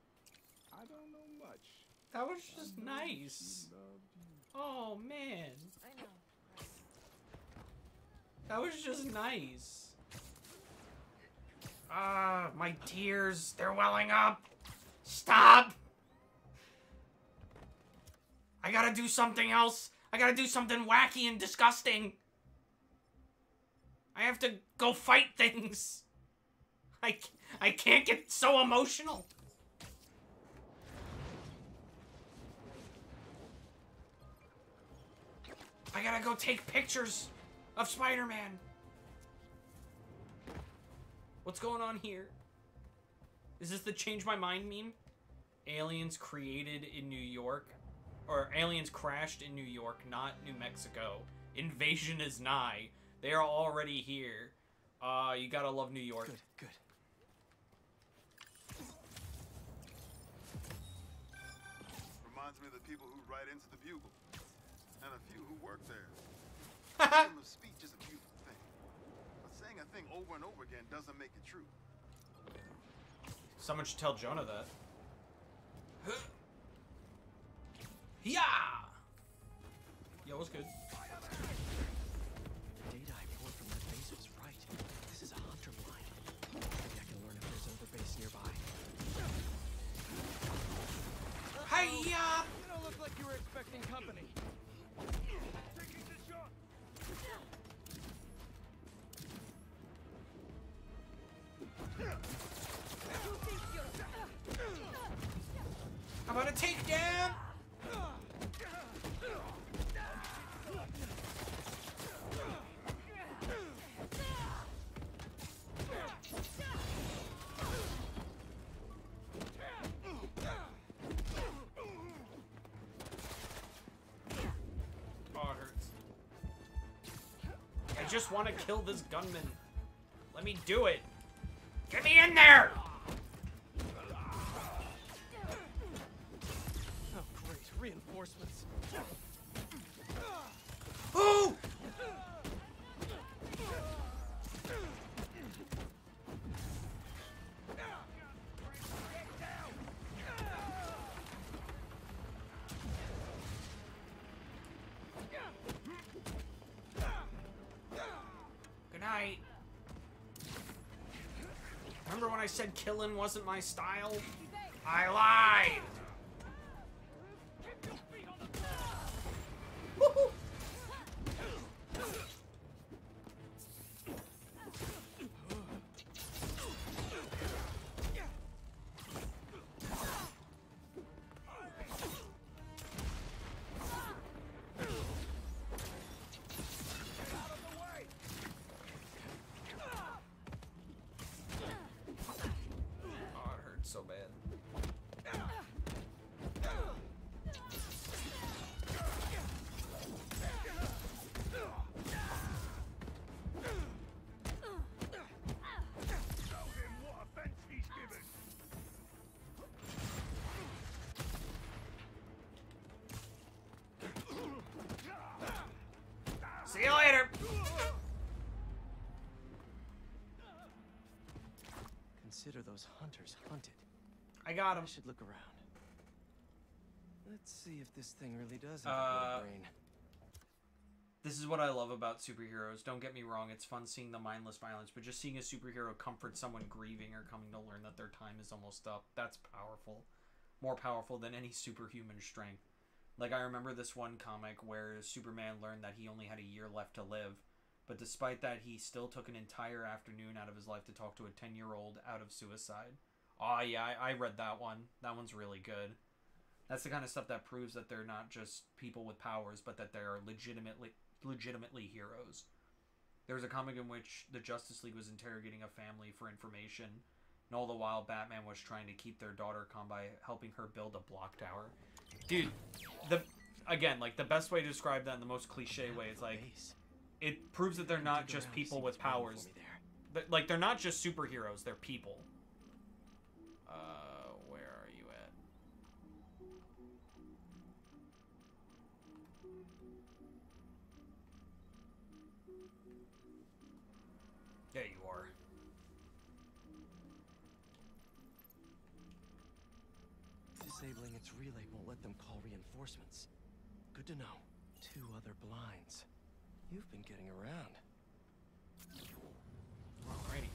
I don't know much.
That was just nice.
she loved you.
Oh, man.
I know.
That was just nice. Ah, my tears, they're welling up. Stop! I gotta do something else. I gotta do something wacky and disgusting. I have to go fight things. I, I can't get so emotional. I gotta go take pictures of Spider-Man. What's going on here? Is this the change my mind meme? Aliens created in New York. Or aliens crashed in New York, not New Mexico. Invasion is nigh. They are already here. Uh, you gotta love New York.
Good, good.
Reminds me of the people who write into the Bugle. And a few who work there. Of speech is a beautiful thing. But saying a thing over and over again doesn't make it true.
Someone should tell Jonah that. Yeah. Yo, what's good? Want to kill this gunman. Let me do it. Get me in there!
Oh, great. Reinforcements.
Ooh! When I said killing wasn't my style? I lied!
Hunted.
I got him.
I should look around. Let's see if this thing really does have a
Uh,
real brain.
This is what I love about superheroes. Don't get me wrong, it's fun seeing the mindless violence, but just seeing a superhero comfort someone grieving or coming to learn that their time is almost up, that's powerful. More powerful than any superhuman strength. Like, I remember this one comic where Superman learned that he only had a year left to live, but despite that, he still took an entire afternoon out of his life to talk to a 10 year old out of suicide. Oh, yeah, I, I read that one. That one's really good. That's the kind of stuff that proves that they're not just people with powers, but that they are legitimately legitimately heroes. There was a comic in which the Justice League was interrogating a family for information, and all the while Batman was trying to keep their daughter calm by helping her build a block tower. Dude, the again, like the best way to describe that in the most cliche way is like it proves that they're not just people with powers. But like they're not just superheroes, they're people.
To know. Two other blinds. You've been getting around.
Alrighty.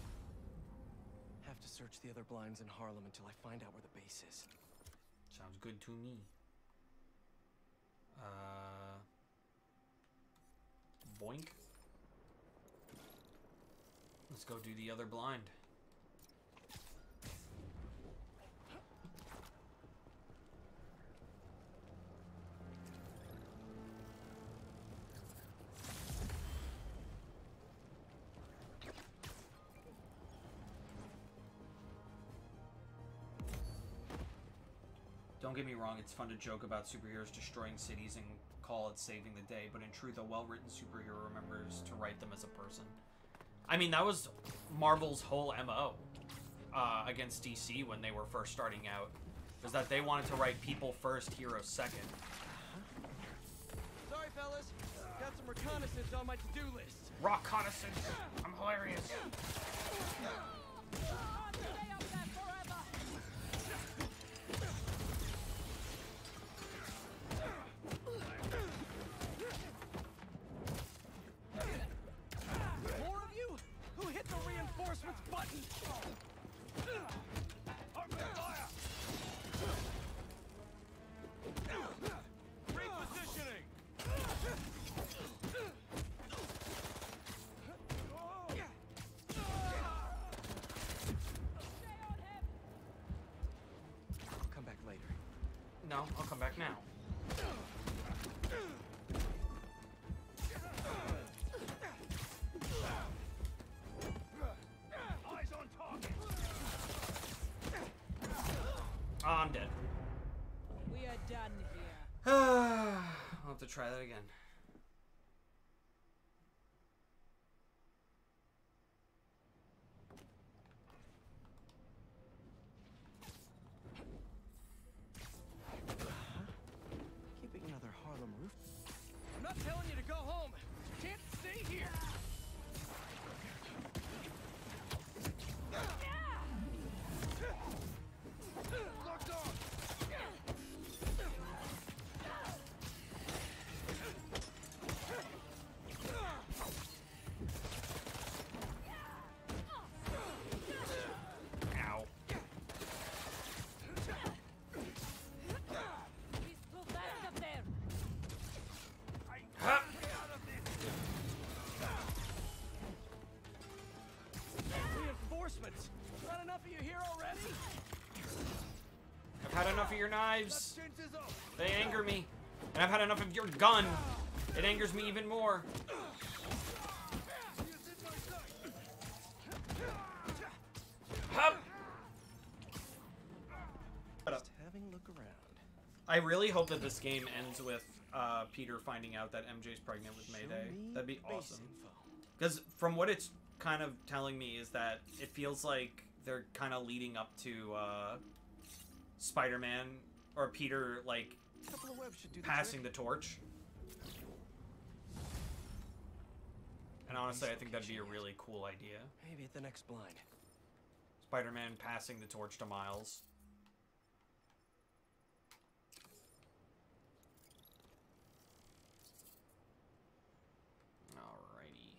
Have to search the other blinds in Harlem until I find out where the base is.
Sounds good to me. Uh. Boink. Let's go do the other blind. Don't get me wrong, it's fun to joke about superheroes destroying cities and call it saving the day, but in truth, a well written superhero remembers to write them as a person. I mean, that was Marvel's whole MO uh, against DC when they were first starting out, was that they wanted to write people first, heroes second.
Sorry, fellas. Got some reconnaissance on my to-do list.
Rock reconnaissance. I'm hilarious. back now. Oh, I'm dead.
We are done here.
I'll have to try that again. Knives.
Chances up.
They anger me. And I've had enough of your gun. It angers me even more. Hup.
Just having a look around.
I really hope that this game ends with uh, Peter finding out that MJ's pregnant with Mayday. That'd be awesome. Because from what it's kind of telling me is that it feels like they're kind of leading up to uh, Spider-Man or Peter like
Couple of webs should do the
passing the torch. And honestly, I think that'd be a really cool idea.
Maybe at the next blind.
Spider-Man passing the torch to Miles. Alrighty.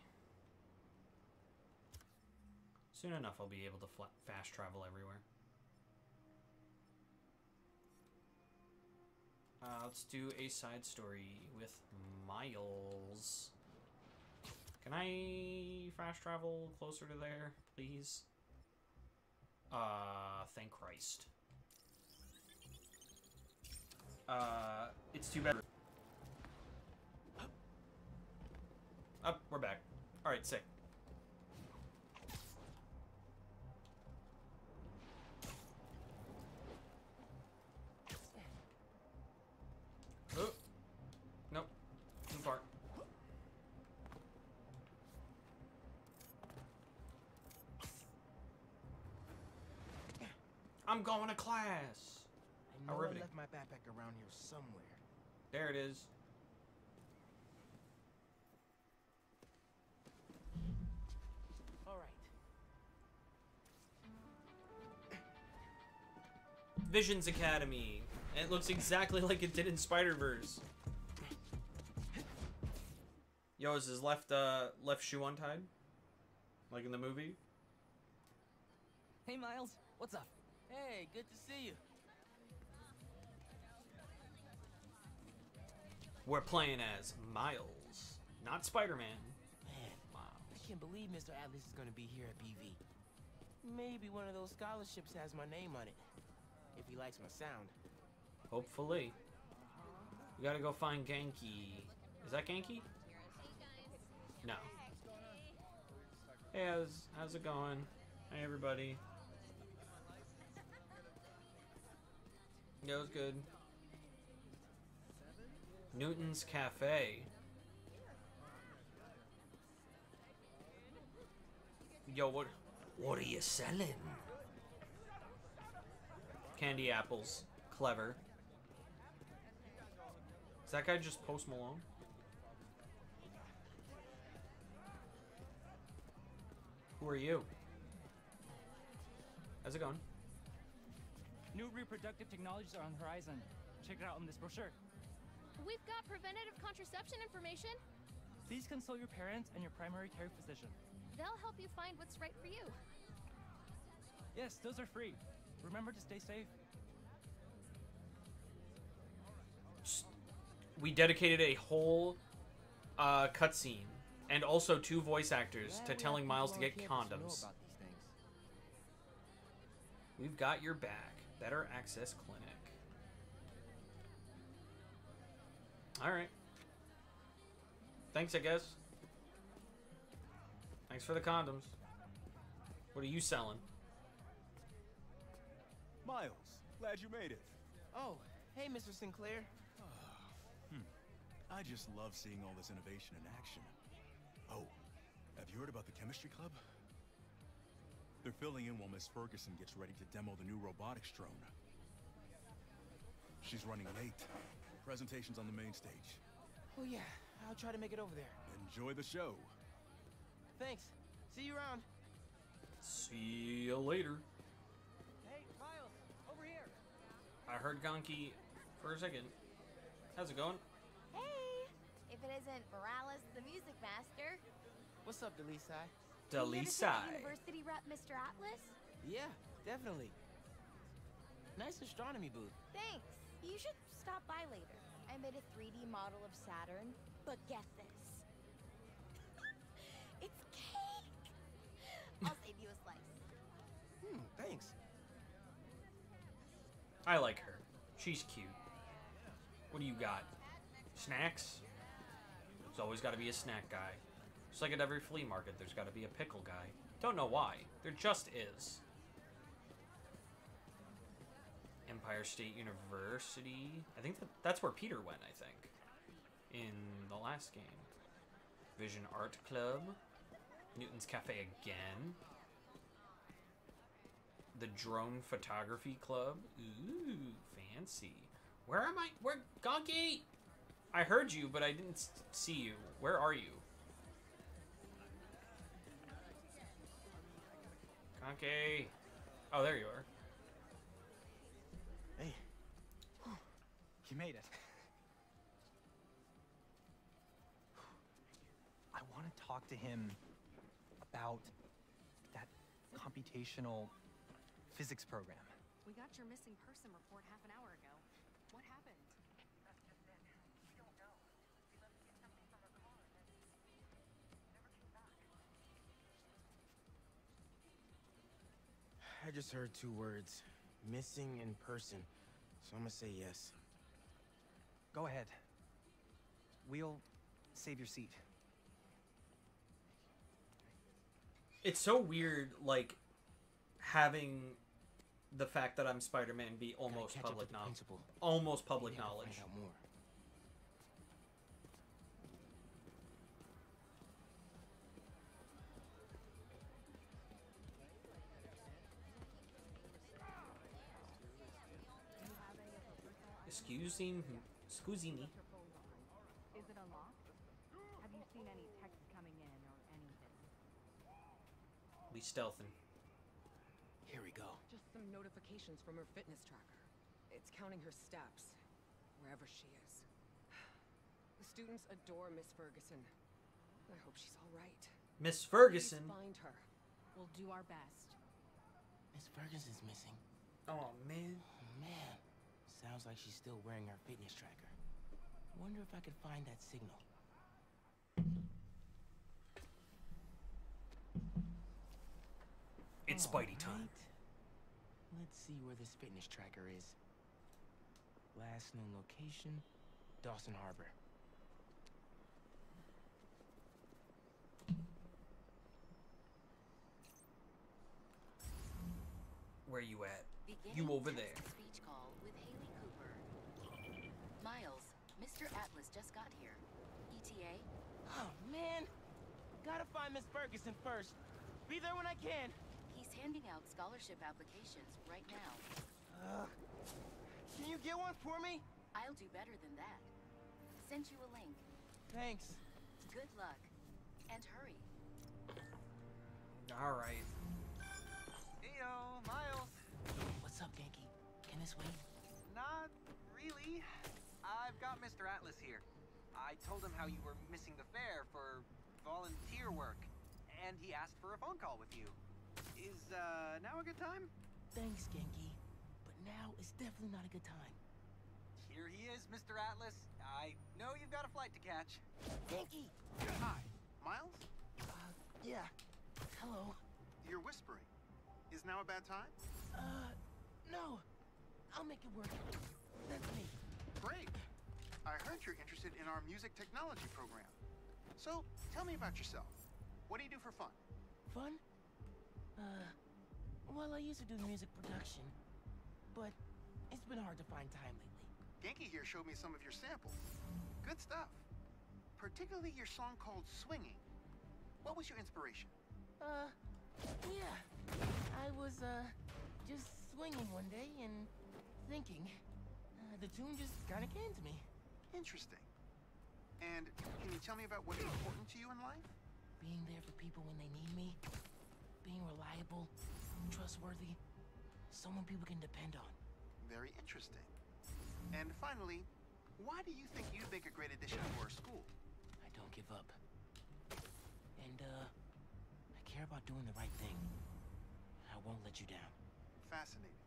Soon enough, I'll be able to fast travel everywhere. Uh, let's do a side story with Miles. Can I fast travel closer to there, please? Uh, thank Christ. Uh, it's too bad. Up, we're back. All right, sick. Oh. Nope. Too far. I'm going to class.
I know I left my backpack around here somewhere.
There it is.
All right.
Visions Academy. And it looks exactly like it did in Spider-Verse. Yo, is his left uh left shoe untied? Like in the movie?
Hey, Miles. What's up? Hey, good to see you.
We're playing as Miles, not Spider-Man.
Man,
Wow.
I can't believe Mr. Atlas is gonna be here at BV. Maybe one of those scholarships has my name on it. If he likes my sound.
Hopefully. We gotta go find Ganke. Is that Ganke? No. Hey, how's, how's it going? Hey, everybody. Yeah, it was good. Newton's Cafe. Yo, what? What are you selling? Candy apples. Clever. Is that guy just Post Malone? Who are you? How's it going?
New reproductive technologies are on the horizon. Check it out in this brochure.
We've got preventative contraception information.
Please consult your parents and your primary care physician.
They'll help you find what's right for you.
Yes, those are free. Remember to stay safe.
We dedicated a whole uh, cutscene and also two voice actors to telling Miles to get condoms. We've got your back. Better Access Clinic. All right. Thanks, I guess. Thanks for the condoms. What are you selling?
Miles, glad you made it.
Oh, hey, Mr. Sinclair.
Hmm. I just love seeing all this innovation in action. Oh, have you heard about the chemistry club? They're filling in while Miss Ferguson gets ready to demo the new robotics drone. She's running late. Presentation's on the main stage.
Oh yeah, I'll try to make it over there.
Enjoy the show.
Thanks. See you around.
See you later.
Hey, Miles, over here.
I heard Ganke for a second. How's it going?
Hey! If it isn't Morales, the music master.
What's up, Delisai?
You here to see the University rep, Mr. Atlas?
Yeah, definitely. Nice astronomy booth.
Thanks. You should stop by later. I made a 3D model of Saturn, but get this. it's cake! I'll save you a slice.
Hmm, thanks.
I like her. She's cute. What do you got? Snacks? There's always got to be a snack guy. Just like at every flea market, there's got to be a pickle guy. Don't know why. There just is. Empire State University. I think that, that's where Peter went, I think. In the last game. Vision Art Club. Newton's Cafe again. The Drone Photography Club. Ooh, fancy. Where am I? Where? Ganke! I heard you, but I didn't see you. Where are you? Ganke! Oh, there you are.
Hey. You made it. I want to talk to him about that computational physics program.
We got your missing person report half an hour
I just heard two words. Missing in person. So I'm gonna say yes.
Go ahead. We'll save your seat.
It's so weird, like, having the fact that I'm Spider-Man be almost
catch up
public knowledge. Almost public
Maybe I can
knowledge.
Find out.
Excuse me. Excuse me.
Is it unlocked? Have you seen any texts coming in or anything?
We stealthing.
Here we go.
Just some notifications from her fitness tracker. It's counting her steps, wherever she is. The students adore Miss Ferguson. I hope she's all right.
Miss Ferguson.
Please find her.
We'll do our best.
Miss Ferguson's missing.
Oh man.
Man. Sounds like she's still wearing her fitness tracker. Wonder if I could find that signal.
It's Spidey time.
Alright. Let's see where this fitness tracker is. Last known location, Dawson Harbor.
Where you at?
Beginning
You over there.
Speech call with Hailey Cooper. Miles, Mr. Atlas just got here. ETA?
Oh, man. Gotta find Miss Ferguson first. Be there when I can.
He's handing out scholarship applications right now.
Ugh. Can you get one for me?
I'll do better than that. Sent you a link.
Thanks.
Good luck. And hurry.
All right.
Heyo, Miles.
What's up, Ganke? Can this wait?
Not really. I've got Mr. Atlas here. I told him how you were missing the fair for volunteer work, and he asked for a phone call with you. Is, uh, now a good time?
Thanks, Ganke. But now is definitely not a good time.
Here he is, Mr. Atlas. I know you've got a flight to catch.
Ganke!
Hi, Miles?
Uh, yeah. Hello.
You're whispering. Is now a bad time?
Uh, no. I'll make it work. That's me.
Great. I heard you're interested in our music technology program. So, tell me about yourself. What do you do for fun?
Fun? Uh, well, I used to do music production, but it's been hard to find time lately.
Ganke here showed me some of your samples. Good stuff. Particularly your song called Swinging. What was your inspiration?
Uh, yeah. I was, uh, just swinging one day and thinking. Uh, the tune just kind of came to me.
Interesting. And can you tell me about what's important to you in life?
Being there for people when they need me. Being reliable, trustworthy. Someone people can depend on.
Very interesting. And finally, why do you think you'd make a great addition to our school?
I don't give up. And, uh, I care about doing the right thing. I won't let you down.
Fascinating.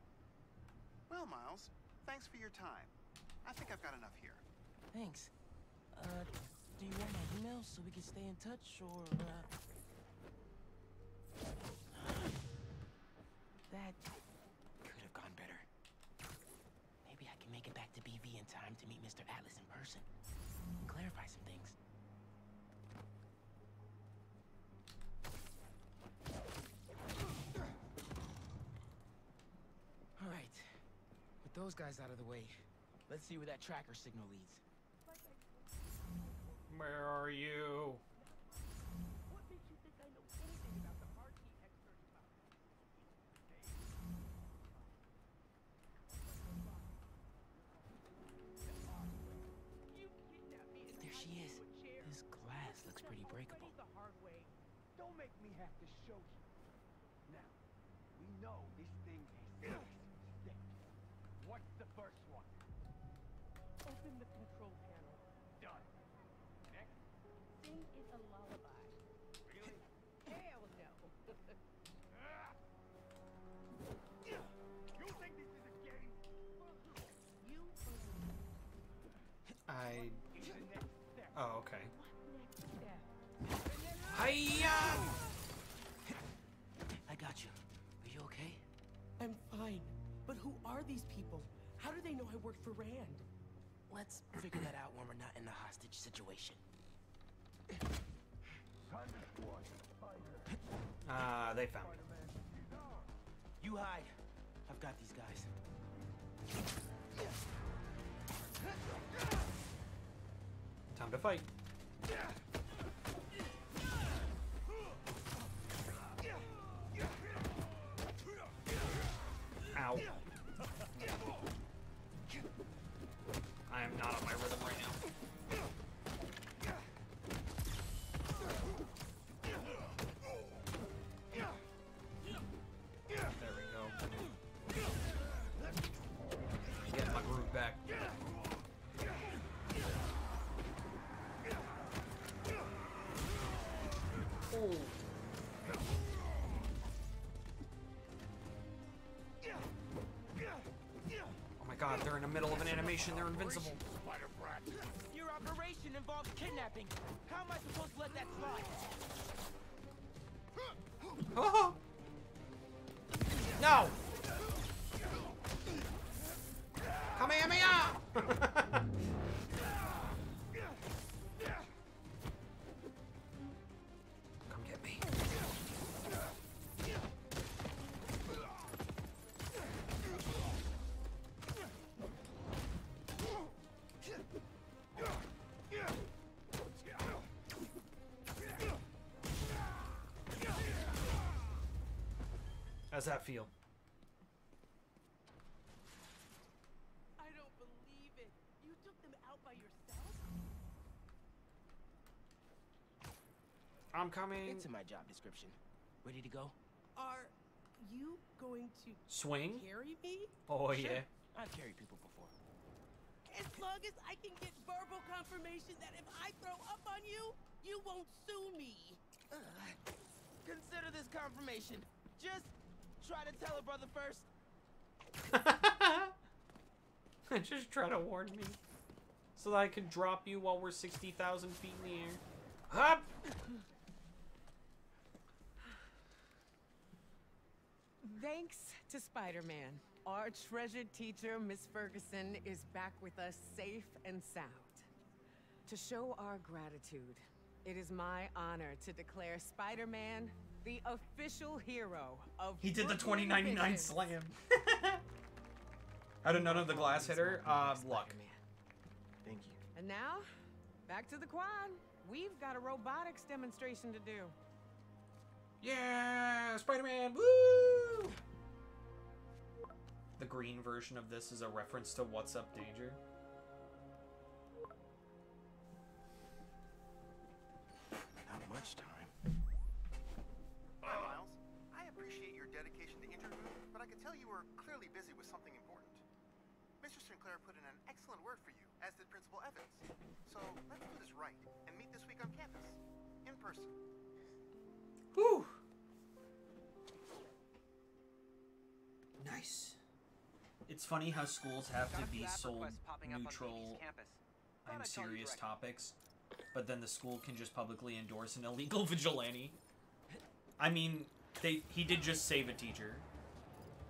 Well, Miles, thanks for your time. I think I've got enough here.
Thanks. Uh, do you want my email so we can stay in touch, or, uh... That could have gone better. Maybe I can make it back to BV in time to meet Mr. Atlas in person. And clarify some things. All right. With those guys out of the way, let's see where that tracker signal leads.
Where are you?
What makes you think I know anything about the marquee expert's about? You kidnapped me and
There she is.
to a chair.
This glass looks pretty breakable.
the hard way. Don't make me have to show you.
How do they know I work for Rand?
Let's figure that out when we're not in a hostage situation.
Ah, they found it.
You hide. I've got these guys.
Time to fight. Middle of an animation. They're invincible.
Your operation involves kidnapping. How am I supposed to let that slide?
Oh! No! How's that feel?
I don't believe it. You took them out by yourself?
I'm coming.
It's in my job description. Ready to go?
Are you going to
Swing?
carry me?
Oh,
Sure.
yeah.
I've carried people before.
As long as I can get verbal confirmation that if I throw up on you, you won't sue me.
Uh, consider this confirmation. Just try to tell a brother first.
Just try to warn me. So that I can drop you while we're 60,000 feet in the air. Up!
Thanks to Spider-Man, our treasured teacher, Miss Ferguson, is back with us safe and sound. To show our gratitude, it is my honor to declare Spider-Man the official hero of
He did the 2099 slam. How did none of the glass hit her? Uh, luck.
Thank you.
And now, back to the quad. We've got a robotics demonstration to do.
Yeah, Spider-Man, woo! The green version of this is a reference to What's Up Danger.
Were clearly busy with something important. Mr. Sinclair put in an excellent word for you, as did Principal Evans. So let's do this right and meet this week on campus, in person.
Whew. Nice. It's funny how schools have to
Got a few
be
app
sold
requests popping up on
neutral
Phoebe's campus. Thought
and
I'd call you
serious topics, but then the school can just publicly endorse an illegal vigilante. I mean, they he did just save a teacher.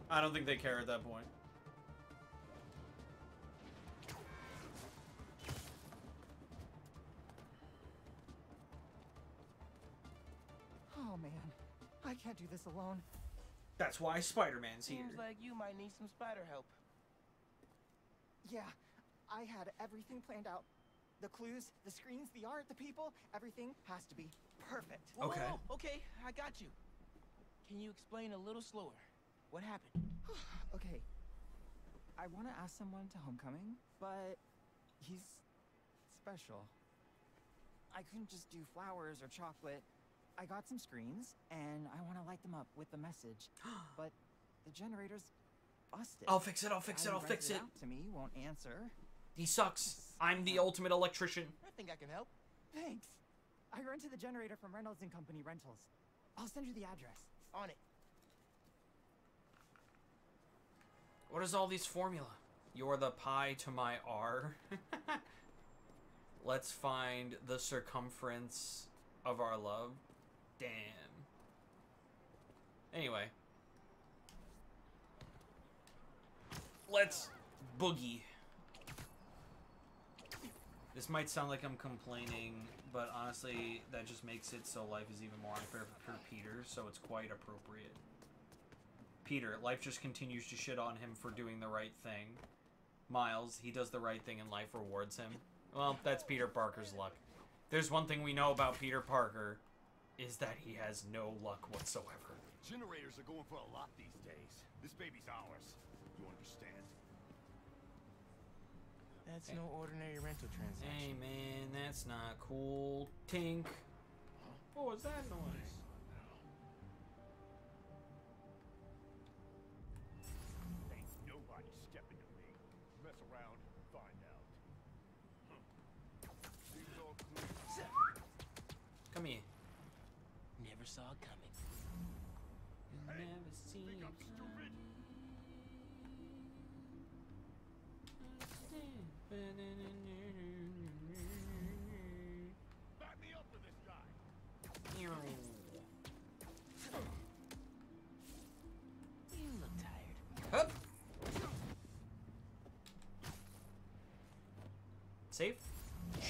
I don't think they care at that point.
Oh man, I can't do this alone.
That's why Spider-Man's here.
Seems like you might need some spider help. Yeah, I had everything planned out. The clues, the screens, the art, the people, everything has to be perfect.
Whoa, whoa,
Okay.
whoa, okay, I got you. Can you explain a little slower? What happened?
okay. I want to ask someone to homecoming, but he's special. I couldn't just do flowers or chocolate. I got some screens, and I want to light them up with the message. but the generator's busted.
I'll fix it, I'll fix it, I'll fix
rented
it.
out to me won't answer.
He sucks. I'm the ultimate electrician.
I think I can help.
Thanks. I rented the generator from Reynolds and Company Rentals. I'll send you the address.
On it.
What is all these formula? You're the pi to my r. Let's find the circumference of our love. Damn. Anyway. Let's boogie. This might sound like I'm complaining, but honestly, that just makes it so life is even more unfair for Peter, so it's quite appropriate. Peter, life just continues to shit on him for doing the right thing. Miles, he does the right thing and life rewards him. Well, that's Peter Parker's luck. There's one thing we know about Peter Parker, is that he has no luck whatsoever.
Generators are going for a lot these days. This baby's ours. You understand?
That's no ordinary rental transaction.
Hey man, that's not cool. Tink. What was that noise?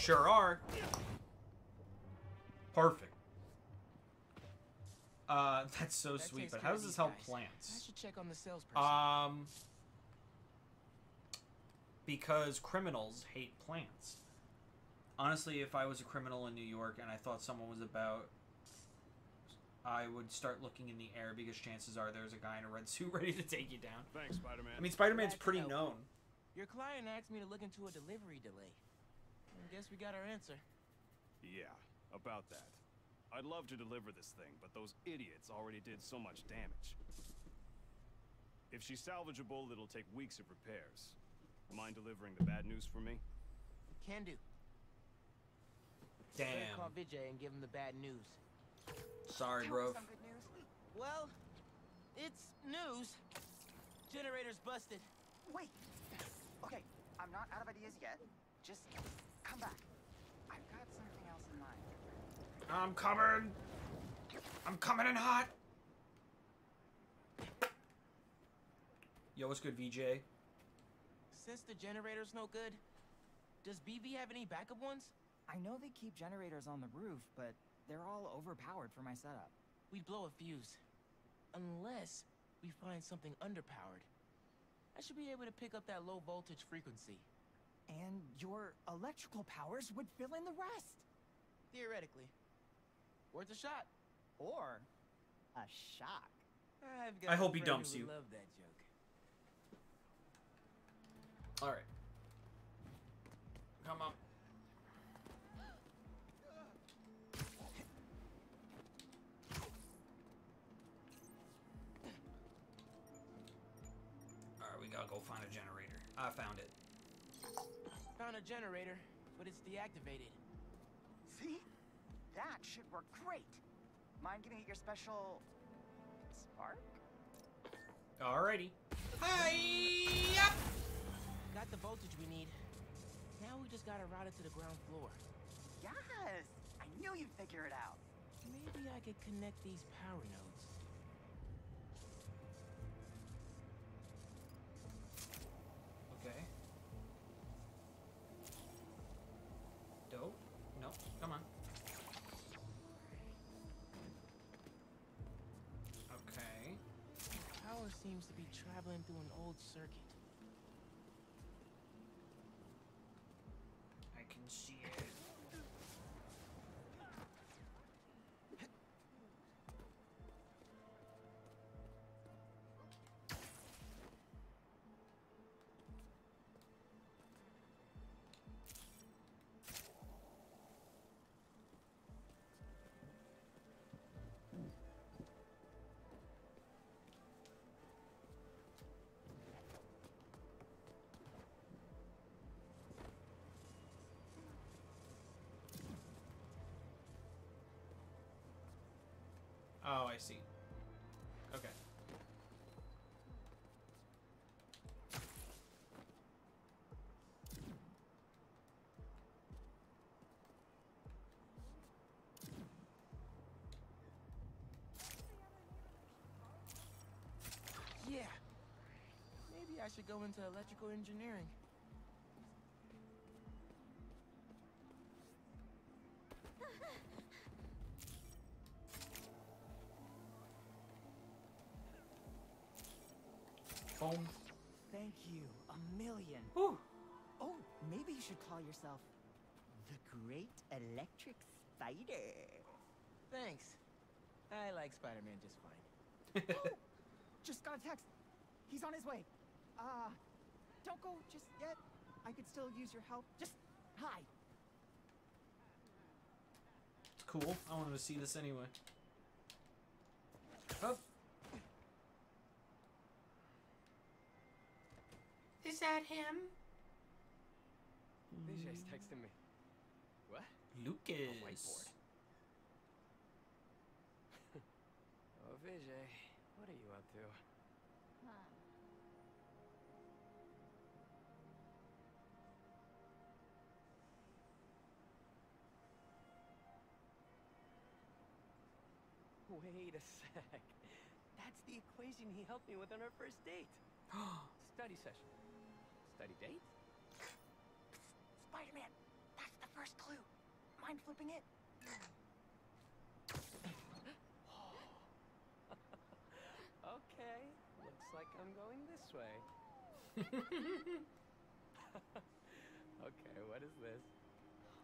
Sure are. Perfect. Uh, that's so
That
sweet, but how does this help
guys. I
plants?
should check on the salesperson.
Um, because criminals hate plants. Honestly, if I was a criminal in New York and I thought someone was about, I would start looking in the air because chances are there's a guy in a red suit ready to take you down.
Thanks, Spider-Man.
I mean, Spider-Man's pretty known.
Your client asked me to look into a delivery delay. I guess we got our answer.
Yeah, about that. I'd love to deliver this thing, but those idiots already did so much damage. If she's salvageable, it'll take weeks of repairs. Mind delivering the bad news for me?
Can do.
Damn.
Better call Vijay and give him the bad news.
Sorry, bro.
some good news.
Well, it's news. Generator's busted.
Wait. Okay, I'm not out of ideas yet. Just come back. I've got something else in mind.
I'm coming. I'm coming in hot. Yo, what's good, VJ?
Since the generator's no good, does BB have any backup ones?
I know they keep generators on the roof, but they're all overpowered for my setup.
We'd blow a fuse. Unless we find something underpowered. I should be able to pick up that low voltage frequency.
And your electrical powers would fill in the rest.
Theoretically. Worth a shot.
Or a shock.
I've got
I
a
hope he dumps you.
Love that joke.
All right. Come on. All right, we gotta go find a generator. I found it.
Found a generator, but it's deactivated.
See? That should work great. Mind giving it your special spark?
Alrighty.
Got the voltage we need. Now we just gotta route it to the ground floor.
Yes! I knew you'd figure it out.
Maybe I could connect these power nodes. To be traveling through an old circuit.
I see. Okay.
Yeah. Maybe I should go into electrical engineering.
Call yourself the Great Electric Spider.
Thanks. I like Spider-Man just fine.
Just got a text. He's on his way. Uh, don't go just yet. I could still use your help. Just hi.
It's cool. I wanted to see this anyway. Oh.
Is that him?
Vijay's mm. texting me. What?
Lucas.
Oh, Vijay, what are you up to? Wait a sec. That's the equation he helped me with on our first date. Study session. Study date?
Spider-Man, that's the first clue. Mind flipping it?
okay, looks like I'm going this way. okay, what is this?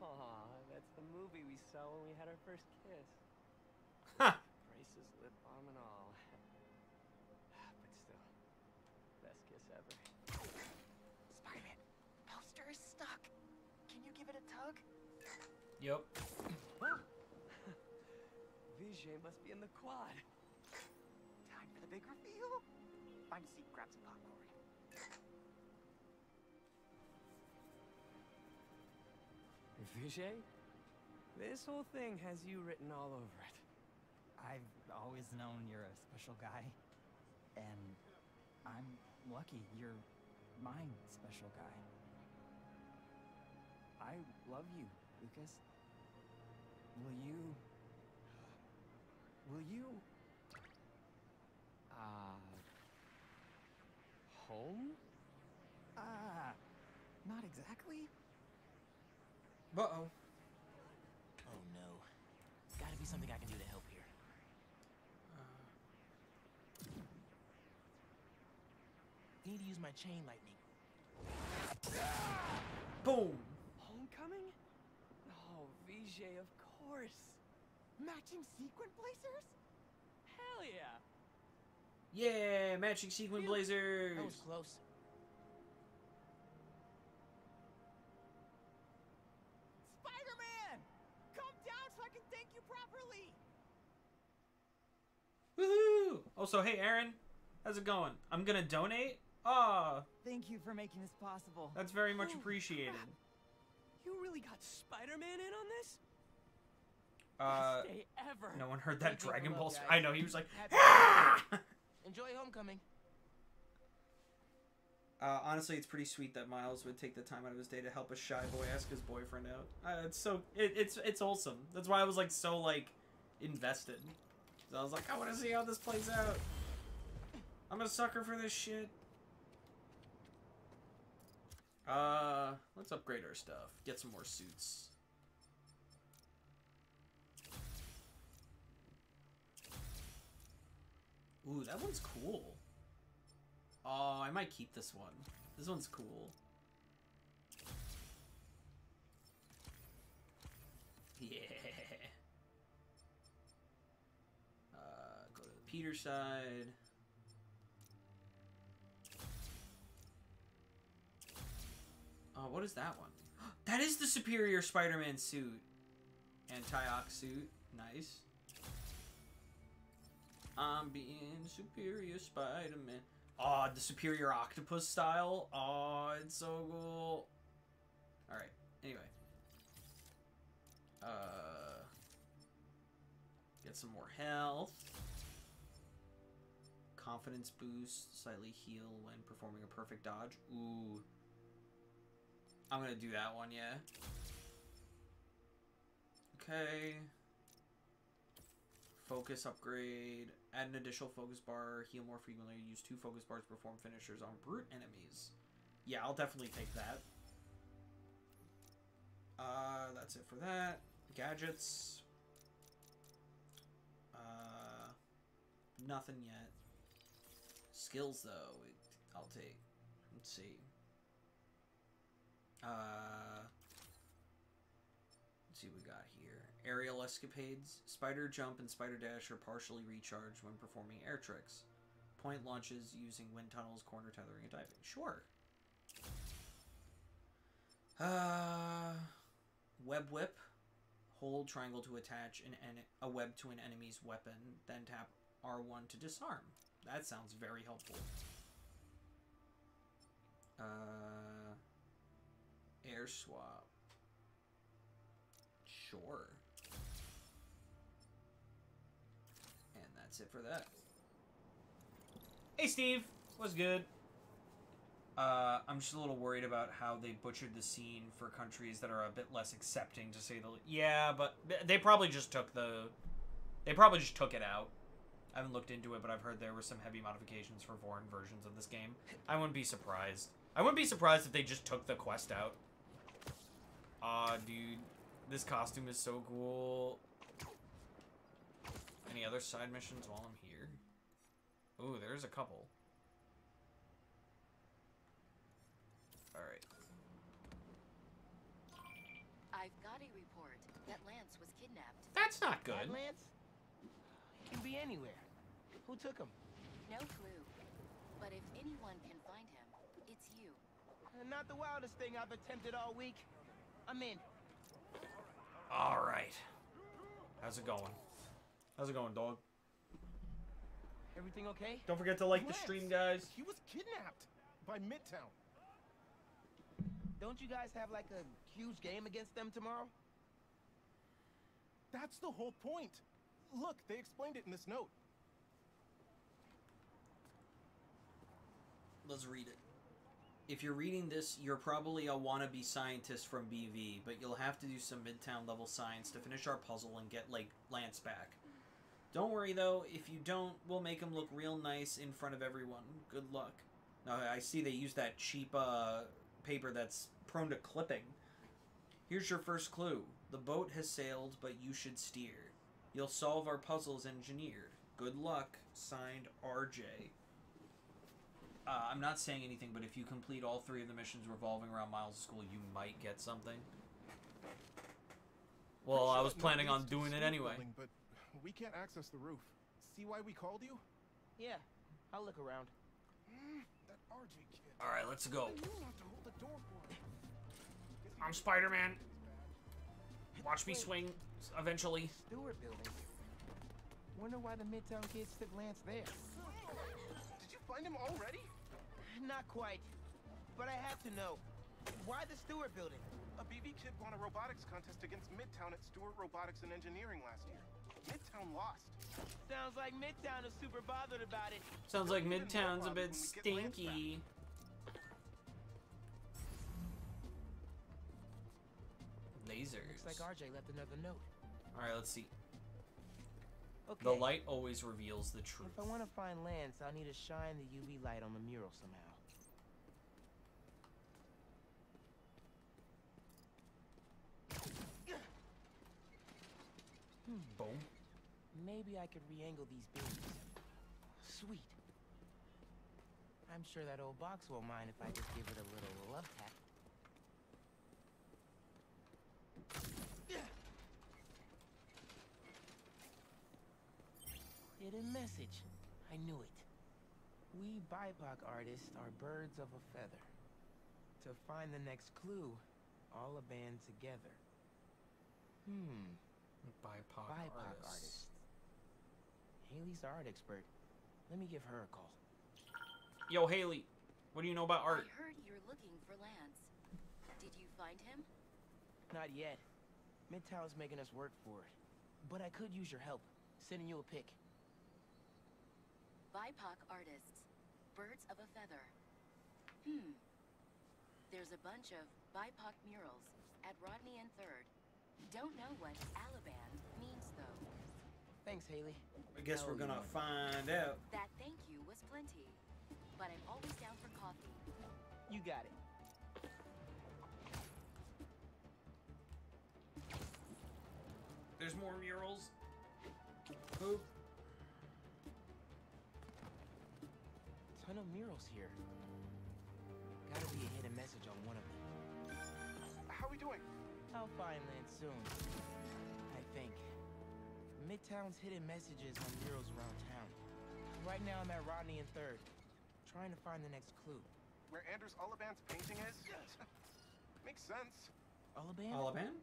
Aw, that's the movie we saw when we had our first kiss. Braces, lip balm, and all. but still, best kiss ever.
Spider-Man, poster is stuck. Can you give it a tug?
Yep.
Vijay must be in the quad.
Time for the big reveal. Find a seat, grab some popcorn.
Vijay, this whole thing has you written all over it.
I've always known you're a special guy. And I'm lucky you're my special guy. I love you, Lucas. Will you... Will you...
Uh... Home?
Ah, not exactly.
Uh-oh. Oh no.
Gotta be something I can do to help here. Need to use my chain lightning.
Boom.
Homecoming? Oh, Vijay, of course. Matching sequin blazers? Hell yeah.
Yeah, matching sequin blazers.
That was close.
Spider-Man! Come down so I can thank you properly!
Woohoo! Also, hey Aaron, how's it going? I'm gonna donate. Ah,
Thank you for making this possible.
that's very much
Holy
appreciated.
crap.
You really got Spider-Man in on this?
Uh,
Best day ever.
no one heard that
Thank you for
Dragon Ball. I know he was like, ah!
Enjoy homecoming.
Uh, honestly, it's pretty sweet that Miles would take the time out of his day to help a shy boy ask his boyfriend out. Uh, it's so it, it's it's wholesome. That's why I was like so like invested. So I was like, I want to see how this plays out. I'm a sucker for this shit. Uh, let's upgrade our stuff. Get some more suits. Ooh, that one's cool. Oh, I might keep this one. This one's cool. Yeah. Uh, go to the Peter side. Oh, what is that one? that is the Superior Spider-Man suit. Anti-Ock suit. Nice. I'm being Superior Spider-Man. Oh, the Superior Octopus style. Oh, it's so cool. Alright, anyway. Uh, get some more health. Confidence boost. Slightly heal when performing a perfect dodge. Ooh. I'm gonna do that one, yeah. Okay. Focus upgrade. Add an additional focus bar. Heal more frequently. Use two focus bars to perform finishers on brute enemies. Yeah, I'll definitely take that. Uh, that's it for that. Gadgets. Uh, nothing yet. Skills, though, I'll take. Let's see. Uh, let's see what we got. Aerial escapades. Spider jump and spider dash are partially recharged when performing air tricks. Point launches using wind tunnels, corner tethering, and diving. Sure. Uh, web whip. Hold triangle to attach an a web to an enemy's weapon, then tap R1 to disarm. That sounds very helpful. Uh, air swap. Sure. That's it for that. Hey Steve, what's good? Uh, I'm just a little worried about how they butchered the scene for countries that are a bit less accepting, to say the le- yeah. But they probably just took the, they probably just took it out. I haven't looked into it, but I've heard there were some heavy modifications for foreign versions of this game. I wouldn't be surprised. I wouldn't be surprised if they just took the quest out. Aw, dude, this costume is so cool. Any other side missions while I'm here? Ooh, there's a couple. Alright.
I've got a report that Lance was kidnapped.
That's not good.
Lance? He can be anywhere. Who took him?
No clue. But if anyone can find him, it's you.
Uh, Not the wildest thing I've attempted all week. I'm in.
Alright. How's it going? How's it going, dog?
Everything okay?
Don't forget to like the stream, guys.
He was kidnapped by Midtown.
Don't you guys have like a huge game against them tomorrow?
That's the whole point. Look, they explained it in this note.
Let's read it. If you're reading this, you're probably a wannabe scientist from BV, but you'll have to do some midtown level science to finish our puzzle and get like Lance back. Don't worry though, if you don't, we'll make him look real nice in front of everyone. Good luck. Now I see they use that cheap uh, paper that's prone to clipping. Here's your first clue. The boat has sailed, but you should steer. You'll solve our puzzles engineered. Good luck. Signed, RJ. Uh, I'm not saying anything, but if you complete all three of the missions revolving around Miles' school, you might get something. Well, I was planning on doing it anyway.
Building, but we can't access the roof. See why we called you?
Yeah, I'll look around.
Mm, that RJ kid.
All right, let's go.
You have to hold the door for him.
I'm Spider-Man. Watch me swing eventually.
Stewart building. Wonder why the Midtown kids took Lance there.
Did you find him already?
Not quite, but I have to know. Why the Stewart building?
A BV kid won a robotics contest against Midtown at Stewart Robotics and Engineering last year. Midtown lost.
Sounds like Midtown is super bothered about it.
Sounds like Midtown's a bit
when we get Lance back.
stinky. Lasers.
Looks like RJ left another note.
All right, let's see.
Okay.
The light always reveals the truth.
If I want to find Lance, I'll need to shine the UV light on the mural somehow.
Boom.
Maybe I could re-angle these beams. Sweet. I'm sure that old box won't mind if I just give it a little love tap. Hidden message. I knew it. We BIPOC artists are birds of a feather. To find the next clue, all a band together. Hmm.
BIPOC,
BIPOC
artists.
artists. Hailey's the art expert. Let me give her a call.
Yo, Hailey, what do you know about art?
I heard you're looking for Lance. Did you find him?
Not yet. Midtown's making us work for it. But I could use your help. Sending you a pic.
BIPOC artists. Birds of a feather. Hmm. There's a bunch of BIPOC murals at Rodney and 3rd. Don't know what Alaban means, though.
Thanks, Hailey.
I guess we're gonna find out.
That thank you was plenty. But I'm always down for coffee.
You got it.
There's more murals. Boop.
Ton of murals here. Gotta be a hidden message on one of them.
How are we doing?
I'll find Lance soon. I think. Midtown's hidden messages on murals around town. Right now I'm at Rodney and 3rd. Trying to find the next clue.
Where Anders Olivan's painting is? Yes. Makes sense.
Oliban?
Olivan?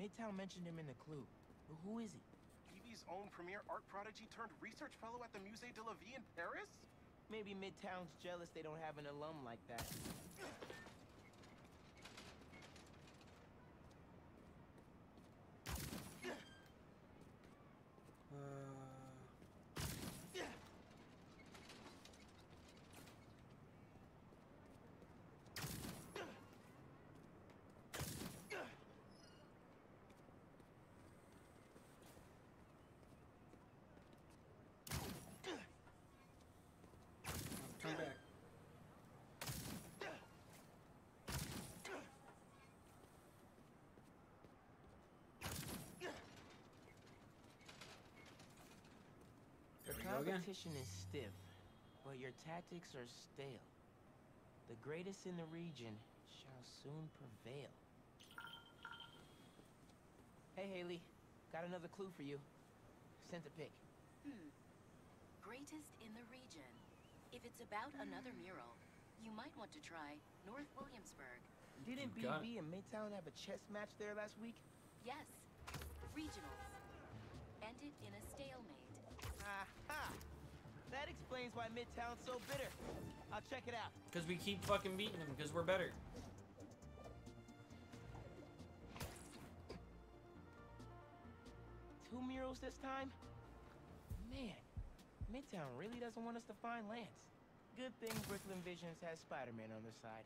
Midtown mentioned him in the clue. But who is he?
BV's own premier art prodigy turned research fellow at the Musée de la Vie in Paris?
Maybe Midtown's jealous they don't have an alum like that.
Turn back.
The
There we go again.
competition is stiff, but your tactics are stale. The greatest in the region shall soon prevail. Hey, Hailey. Got another clue for you. Sent a pic.
Hmm. Greatest in the region. If it's about another mural, you might want to try North Williamsburg.
Didn't BV and Midtown have a chess match there last week?
Yes. Regionals. Ended in a stalemate.
That explains why Midtown's so bitter. I'll check it out.
Because we keep fucking beating them because we're better.
Two murals this time? Man, Midtown really doesn't want us to find Lance. Good thing Brooklyn Visions has Spider-Man on their side.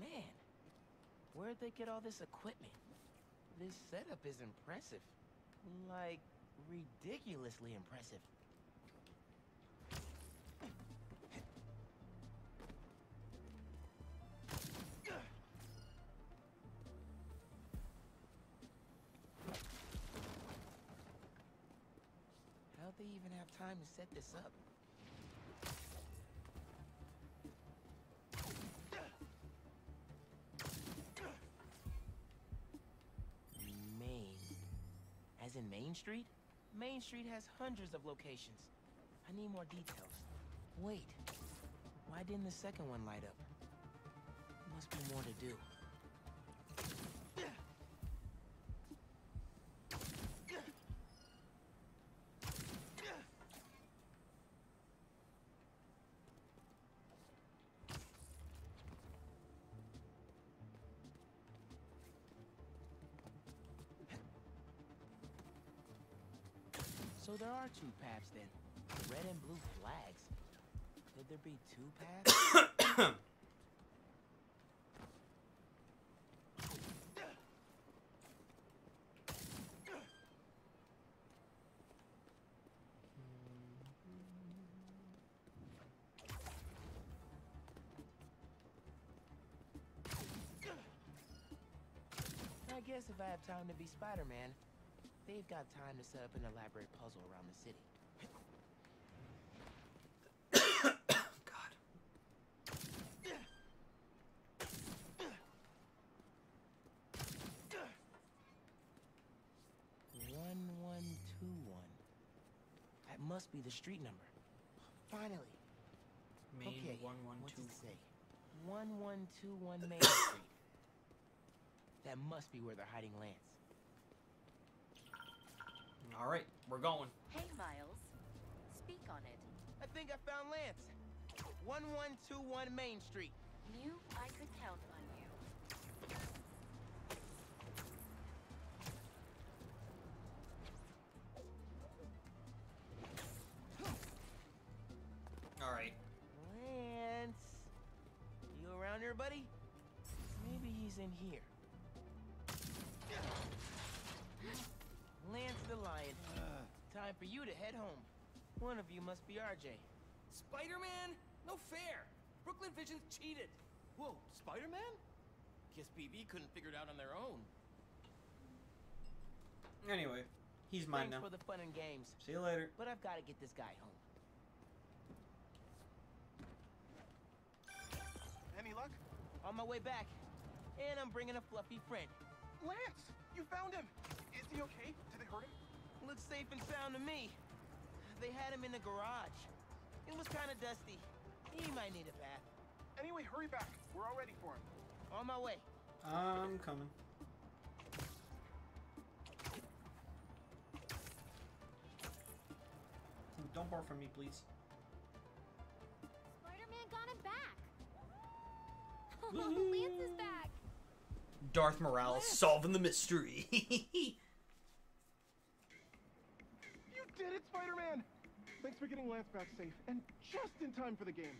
Man, where'd they get all this equipment? This setup is impressive. Like, ridiculously impressive. How'd they even have time to set this up? Street? Main Street has hundreds of locations. I need more details. Wait. Why didn't the second one light up? Must be more to do. So there are two paths then. Red and blue flags. Could there be two paths? I guess if I have time to be Spider-Man, they've got time to set up an elaborate puzzle around the city.
God.
One one two one. That must be the street number. Finally.
Main
okay,
one one
what's
two.
it say? One one two one Main Street. That must be where they're hiding Lance.
All right, we're going.
Hey, Miles. Speak on it.
I think I found Lance. One one two one Main Street.
Knew I could count on you.
All right.
Lance. You around here, buddy? Maybe he's in here. Time for you to head home. One of you must be RJ.
Spider-Man? No fair. Brooklyn Vision's cheated.
Whoa, Spider-Man? Guess BV couldn't figure it out on their own.
Anyway, he's mine
Thanks
now.
for the fun and games.
See you later.
But I've got to get this guy home.
Any luck?
On my way back. And I'm bringing a fluffy friend.
Lance! You found him! Is he okay? Did they hurt him?
Looks safe and sound to me. They had him in the garage. It was kind of dusty. He might need a bath.
Anyway, hurry back. We're all ready for him.
On my way.
I'm coming. Don't barf from me, please.
Spider-Man got him back. Oh, Lance is back.
Darth Morales solving the mystery.
Did it, Spider-Man! Thanks for getting Lance back safe, and just in time for the game.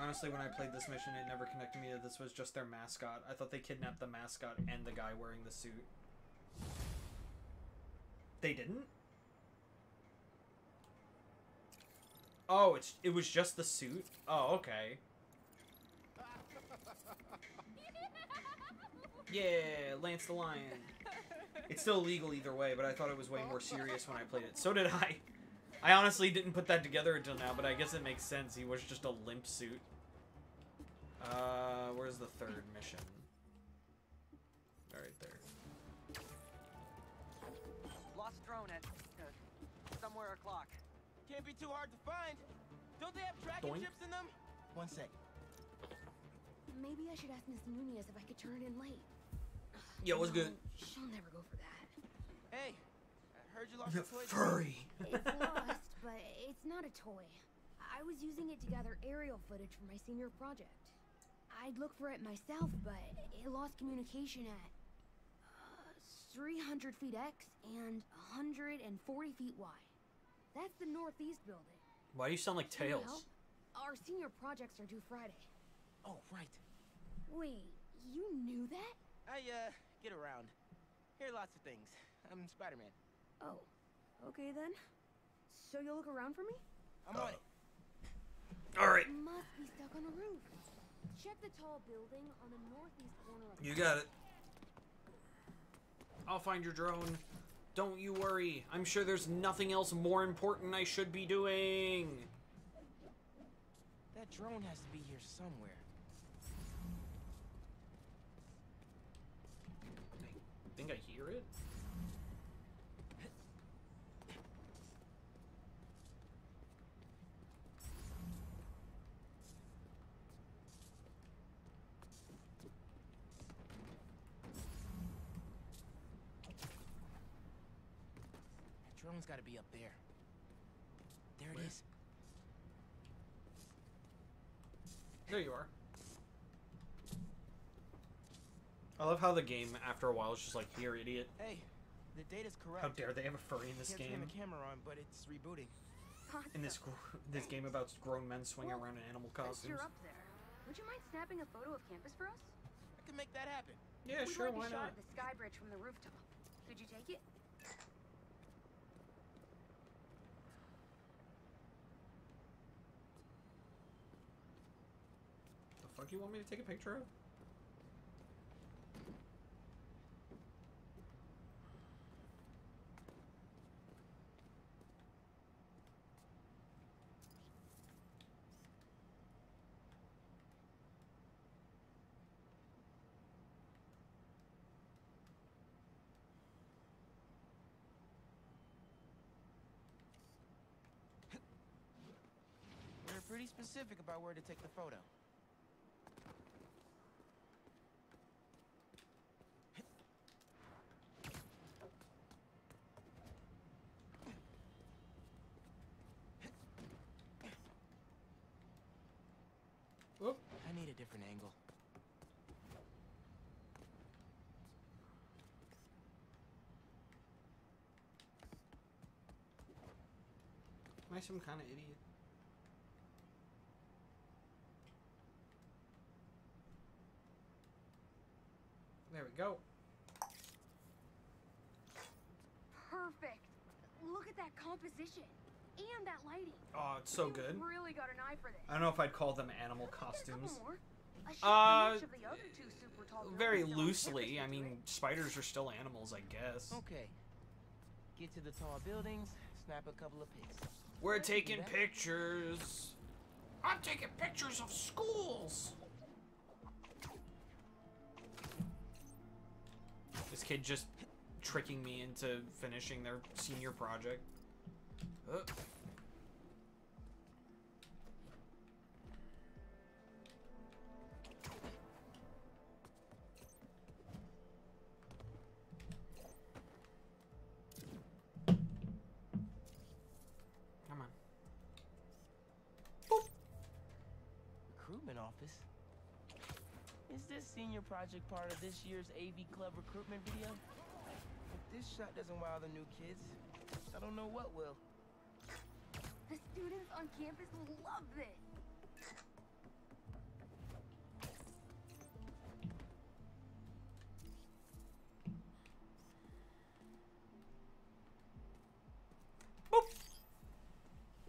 Honestly, when I played this mission, it never connected me that this was just their mascot. I thought they kidnapped the mascot and the guy wearing the suit. They didn't? Oh, it's it was just the suit? Oh, okay. Yeah, Lance the Lion. It's still illegal either way, but I thought it was way more serious when I played it. So did I. I honestly didn't put that together until now, but I guess it makes sense. He was just a limp suit. Uh, where's the third mission? Right there.
Lost drone at uh, somewhere o'clock.
Can't be too hard to find. Don't they have tracking
Doink.
chips in them? One sec.
Maybe I should ask Miss Nunez if I could turn it in late.
Yo, what's good?
She'll never go for that.
Hey, I heard you lost
You
a toy.
furry.
It's lost, but it's not a toy. I was using it to gather aerial footage for my senior project. I'd look for it myself, but it lost communication at uh, 300 feet X and 140 feet Y. That's the northeast building.
Why do you sound like
Can you
Tails?
Our senior projects are due Friday.
Oh, right.
Wait, you knew that?
I, uh, get around. Hear lots of things. I'm Spider-Man.
Oh, okay then. So you'll look around for me?
I'm on it.
All right.
Must be stuck on a roof. Check the tall building on the northeast corner of
You got it. I'll find your drone. Don't you worry. I'm sure there's nothing else more important I should be doing.
That drone has to be here somewhere.
I think I hear it.
That drone's got to be up there. There
Where?
it is.
There you are. I love how the game, after a while, is just like, here, idiot.
Hey, the data's correct.
How dare they have a furry in this
Can't
game?
turn the camera on, but it's rebooting.
In this this game about grown men swinging
Well,
around in animal
Since
costumes.
you're up there, would you mind snapping a photo of campus for us?
I can make that happen.
Yeah,
We'd
sure,
like
why
a shot
not?
of the sky bridge from the rooftop. Could you take it?
The fuck you want me to take a picture of?
Pretty specific about where to take the photo.
Whoop.
I need a different angle.
Am I some kind of idiot? Go.
Perfect. Look at that composition and that lighting.
Oh, it's so
You've
good.
Really got an eye for this.
I don't know if I'd call them animal costumes.
more.
Uh,
shot from each of the other two super tall
Very loosely. I mean, spiders are still animals, I guess.
Okay. Get to the tall buildings, snap a couple of pics.
We're taking pictures. I'm taking pictures of schools. This kid just tricking me into finishing their senior project. Uh.
Is this senior project part of this year's AV Club recruitment video? If this shot doesn't wow the new kids, I don't know what will.
The students on campus will love this.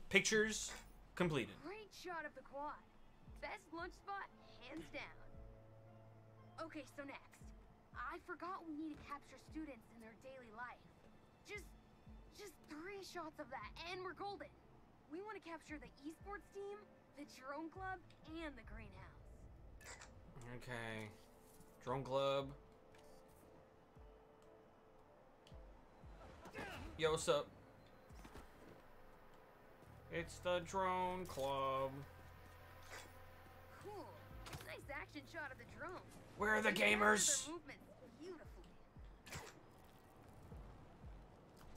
Pictures completed.
Great shot of the quad. Best lunch spot, hands down. Okay, so next. I forgot we need to capture students in their daily life. Just, just three shots of that, and we're golden. We want to capture the esports team, the drone club, and the greenhouse.
Okay. Drone Club. Yo, what's up? It's the Drone Club.
Cool. Nice action shot of the drone.
Where are the gamers?
Their movements beautifully.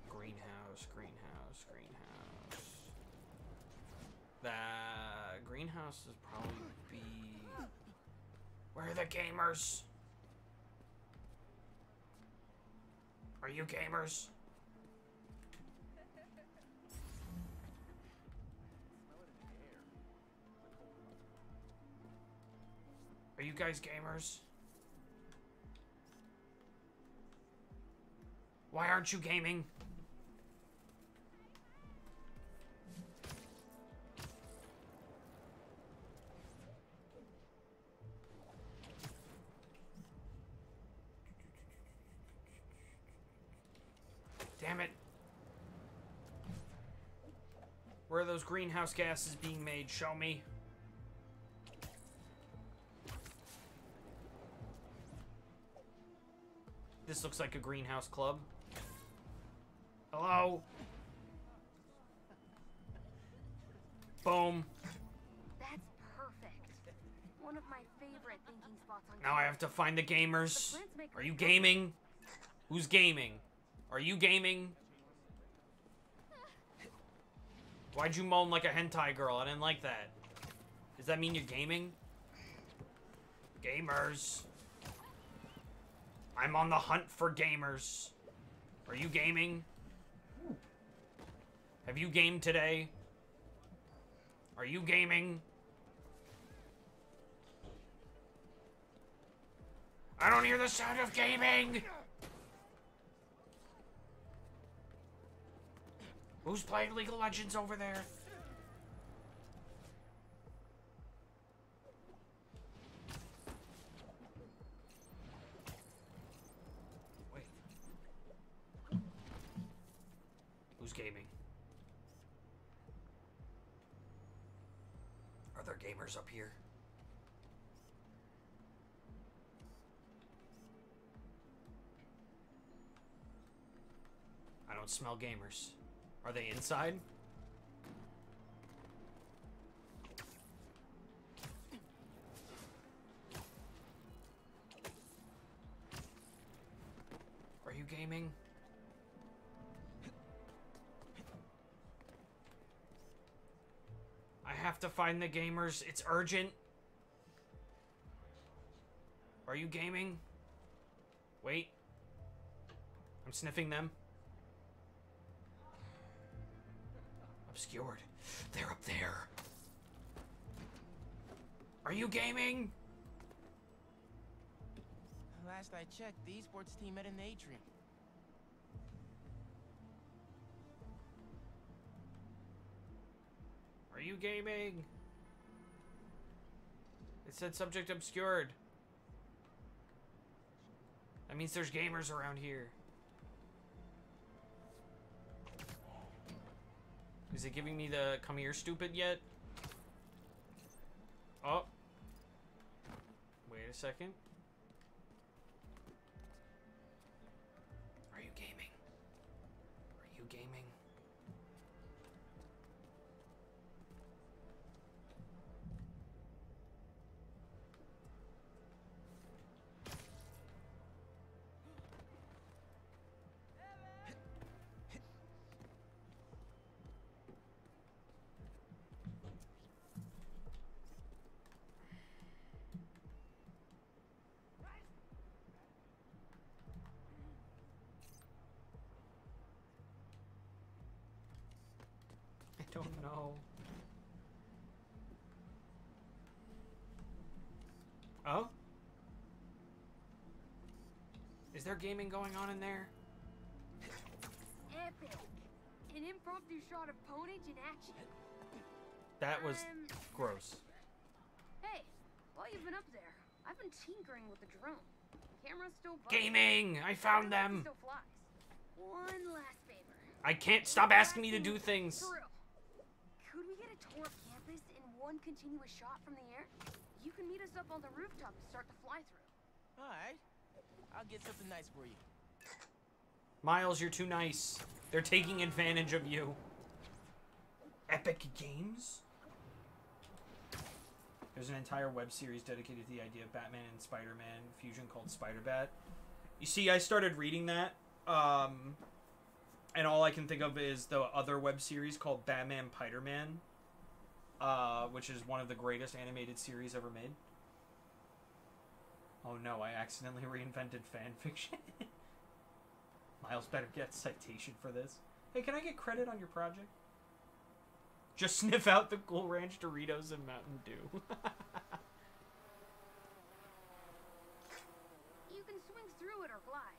Greenhouse, greenhouse, greenhouse. That greenhouse is probably be. Where are the gamers? Are you gamers? Are you guys gamers? Why aren't you gaming? Damn it. Where are those greenhouse gases being made? Show me. This looks like a greenhouse club. Hello? Boom.
That's perfect. One of my favorite thinking spots on
Now I have to find the gamers. Are you gaming? Who's gaming? Are you gaming? Why'd you moan like a hentai girl? I didn't like that. Does that mean you're gaming? Gamers. I'm on the hunt for gamers. Are you gaming? Have you gamed today? Are you gaming? I don't hear the sound of gaming! Who's playing League of Legends over there? Wait. Gaming? Are there gamers up here? I don't smell gamers. Are they inside? Are you gaming? To find the gamers. It's urgent. Are you gaming? Wait. I'm sniffing them. Obscured. They're up there. Are you gaming?
Last I checked, the esports team met in the atrium.
You gaming? It said subject obscured. That means there's gamers around here. Is it giving me the come here stupid yet? Oh. Wait a second. I. Oh? Is there gaming going on in there?
Epic. An impromptu shot of pwnage in action.
That was
Um,
gross.
Hey, while you've been up there, I've been tinkering with the drone. Camera's still bugging.
Gaming! I found them!
Still flies. One last favor.
I can't stop asking me to do things.
For real. Could we get a tour of campus in one continuous shot from the air? You can meet us up on the rooftop to start the fly through.
Alright. I'll get something nice for you.
Miles, you're too nice. They're taking advantage of you. Epic Games? There's an entire web series dedicated to the idea of Batman and Spider-Man fusion called Spider-Bat. You see, I started reading that, um, and all I can think of is the other web series called Batman Spider-Man, uh, which is one of the greatest animated series ever made. Oh no, I accidentally reinvented fan fiction. Miles better get citation for this. Hey, can I get credit on your project? Just sniff out the Cool Ranch Doritos and Mountain Dew.
You can swing through it or glide.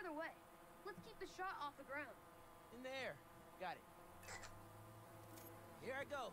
Either way. Let's keep the shot off the ground.
In the air. Got it. Here I go.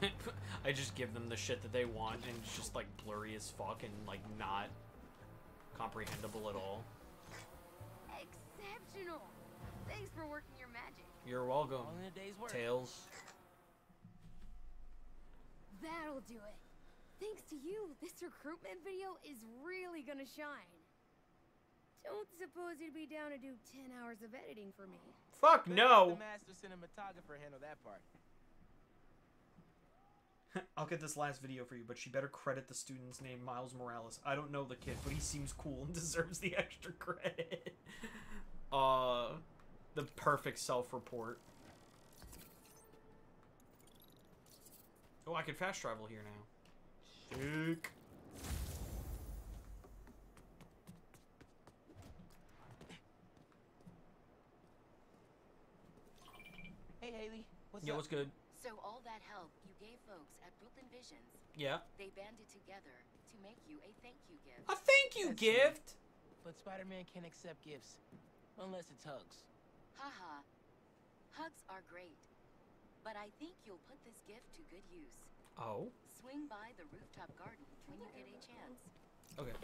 I just give them the shit that they want, and it's just like blurry as fuck and like not comprehensible at all.
Exceptional. Thanks for working your magic.
You're welcome.
All in a day's work.
Tails.
That'll do it. Thanks to you, this recruitment video is really gonna shine. Don't suppose you'd be down to do 10 hours of editing for me.
Fuck no.
The master cinematographer handle that part.
I'll get this last video for you, but she better credit the student's name, Miles Morales. I don't know the kid, but he seems cool and deserves the extra credit. uh, the perfect self-report. Oh, I can fast travel here now. Sick.
Hey, Hailey. What's
Yo,
up?
what's good?
So all that help you gave folks at Visions,
Yeah.
they banded together to make you a thank you gift.
A thank you
That's
gift.
But Spider-Man can't accept gifts. Unless it's hugs.
Haha. Hugs are great. But I think you'll put this gift to good use.
Oh.
Swing by the rooftop garden when you get a chance.
Okay.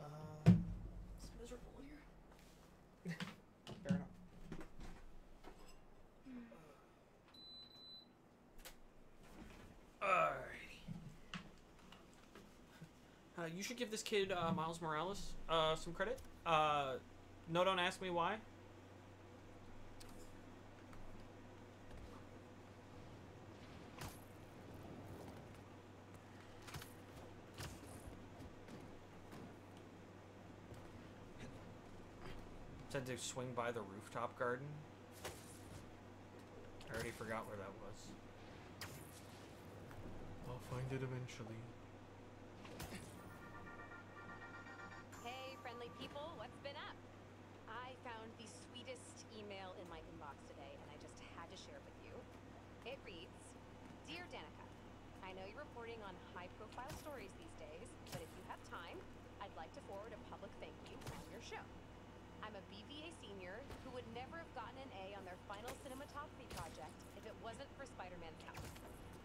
Uh, it's miserable here.
Fair enough. Alrighty. Uh, you should give this kid, uh, Miles Morales, uh, some credit. Uh, no, don't ask me why. Said to swing by the rooftop garden. I already forgot where that was. I'll find it eventually.
Know you're reporting on high profile stories these days, but if you have time, I'd like to forward a public thank you on your show. I'm a BVA senior who would never have gotten an A on their final cinematography project if it wasn't for Spider Man's help.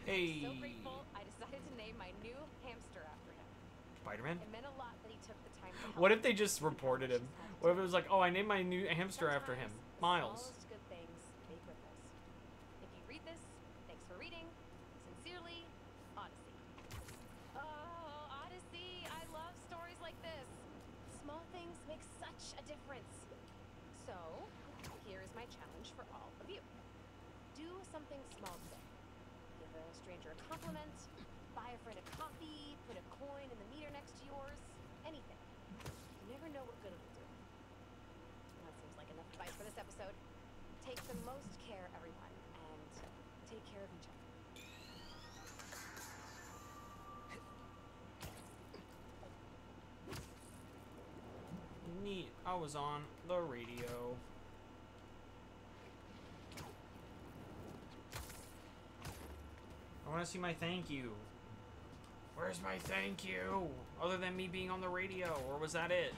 Hey.
I'm so grateful I decided to name my new hamster after him.
Spider-Man?
It meant a lot that he took the time
What if they just reported him? What if it was like, oh, I named my new hamster after him, Miles?
Smallest good things make ripples. If you read this, thanks for reading. Sincerely, Odyssey. Oh, Odyssey! I love stories like this. Small things make such a difference. So, here is my challenge for all of you. Do something small today. Give a stranger a compliment, buy a friend a coffee, put a coin in the meter next to yours, anything. You never know what good it'll do. That seems like enough advice for this episode. Take the most care, everyone, and take care of each other.
Neat. I was on the radio. Want to see my thank you. Where's my thank you? Other than me being on the radio, or was that it?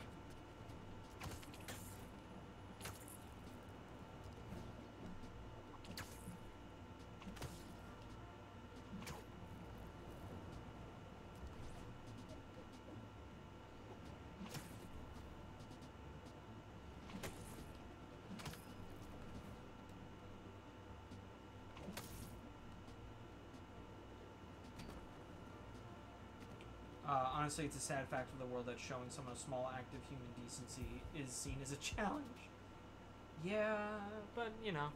Uh, honestly, it's a sad fact of the world that showing some small act of human decency is seen as a challenge. Yeah, but you know.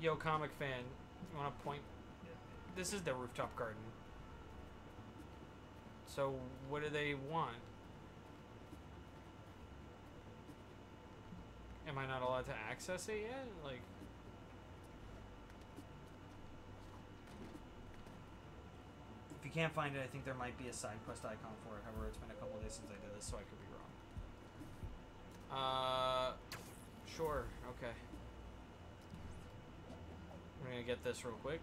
Yo, comic fan, you want to point? this is the rooftop garden. So what do they want? Am I not allowed to access it yet? Like. If you can't find it, I think there might be a side quest icon for it. However, it's been a couple days since I did this, so I could be wrong. Uh, sure. Okay. I'm gonna get this real quick.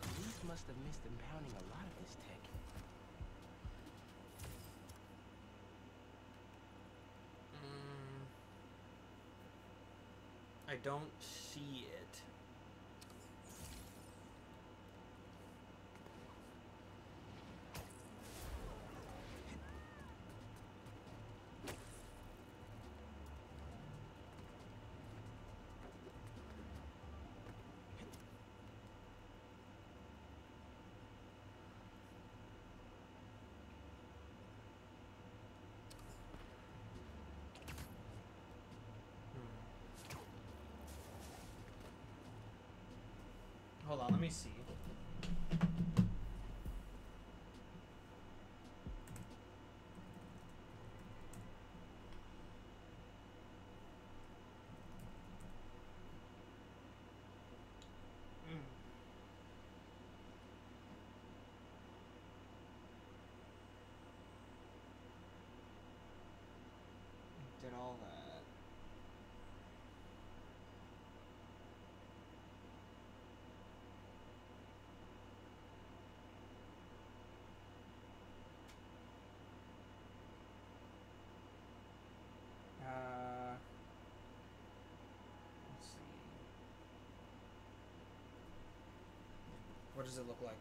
Police must have missed impounding a lot of this tech.
Mm, I don't see it. Hold on, let me see. Mm. Did all that. Uh, let's see. What does it look like?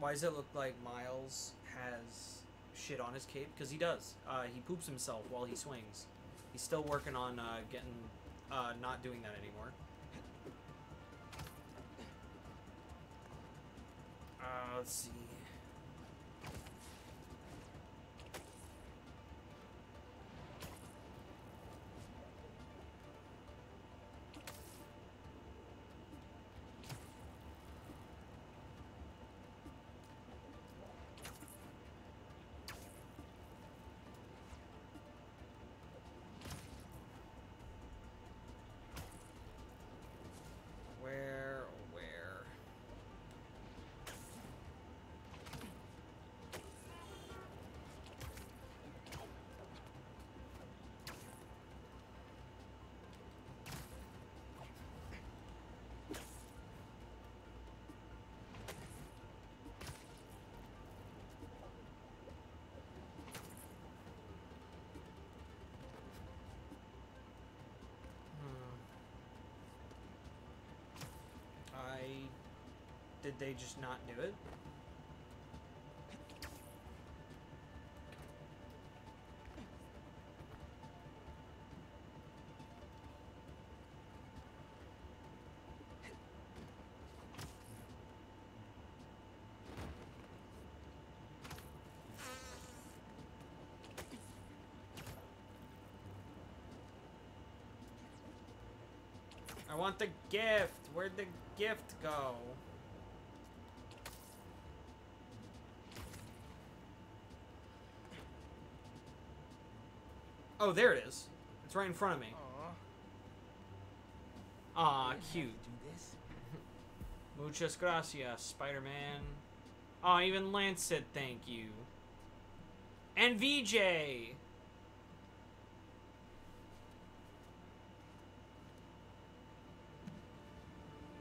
Why does it look like Miles has shit on his cape? Because he does. Uh, he poops himself while he swings. He's still working on uh, getting, uh, not doing that anymore. Uh, let's see. Did they just not do it? I want the gift. Where'd the gift go? Oh, there it is. It's right in front of me. Aw, cute. Muchas gracias, Spider-Man. Oh, even Lance said thank you. And VJ! I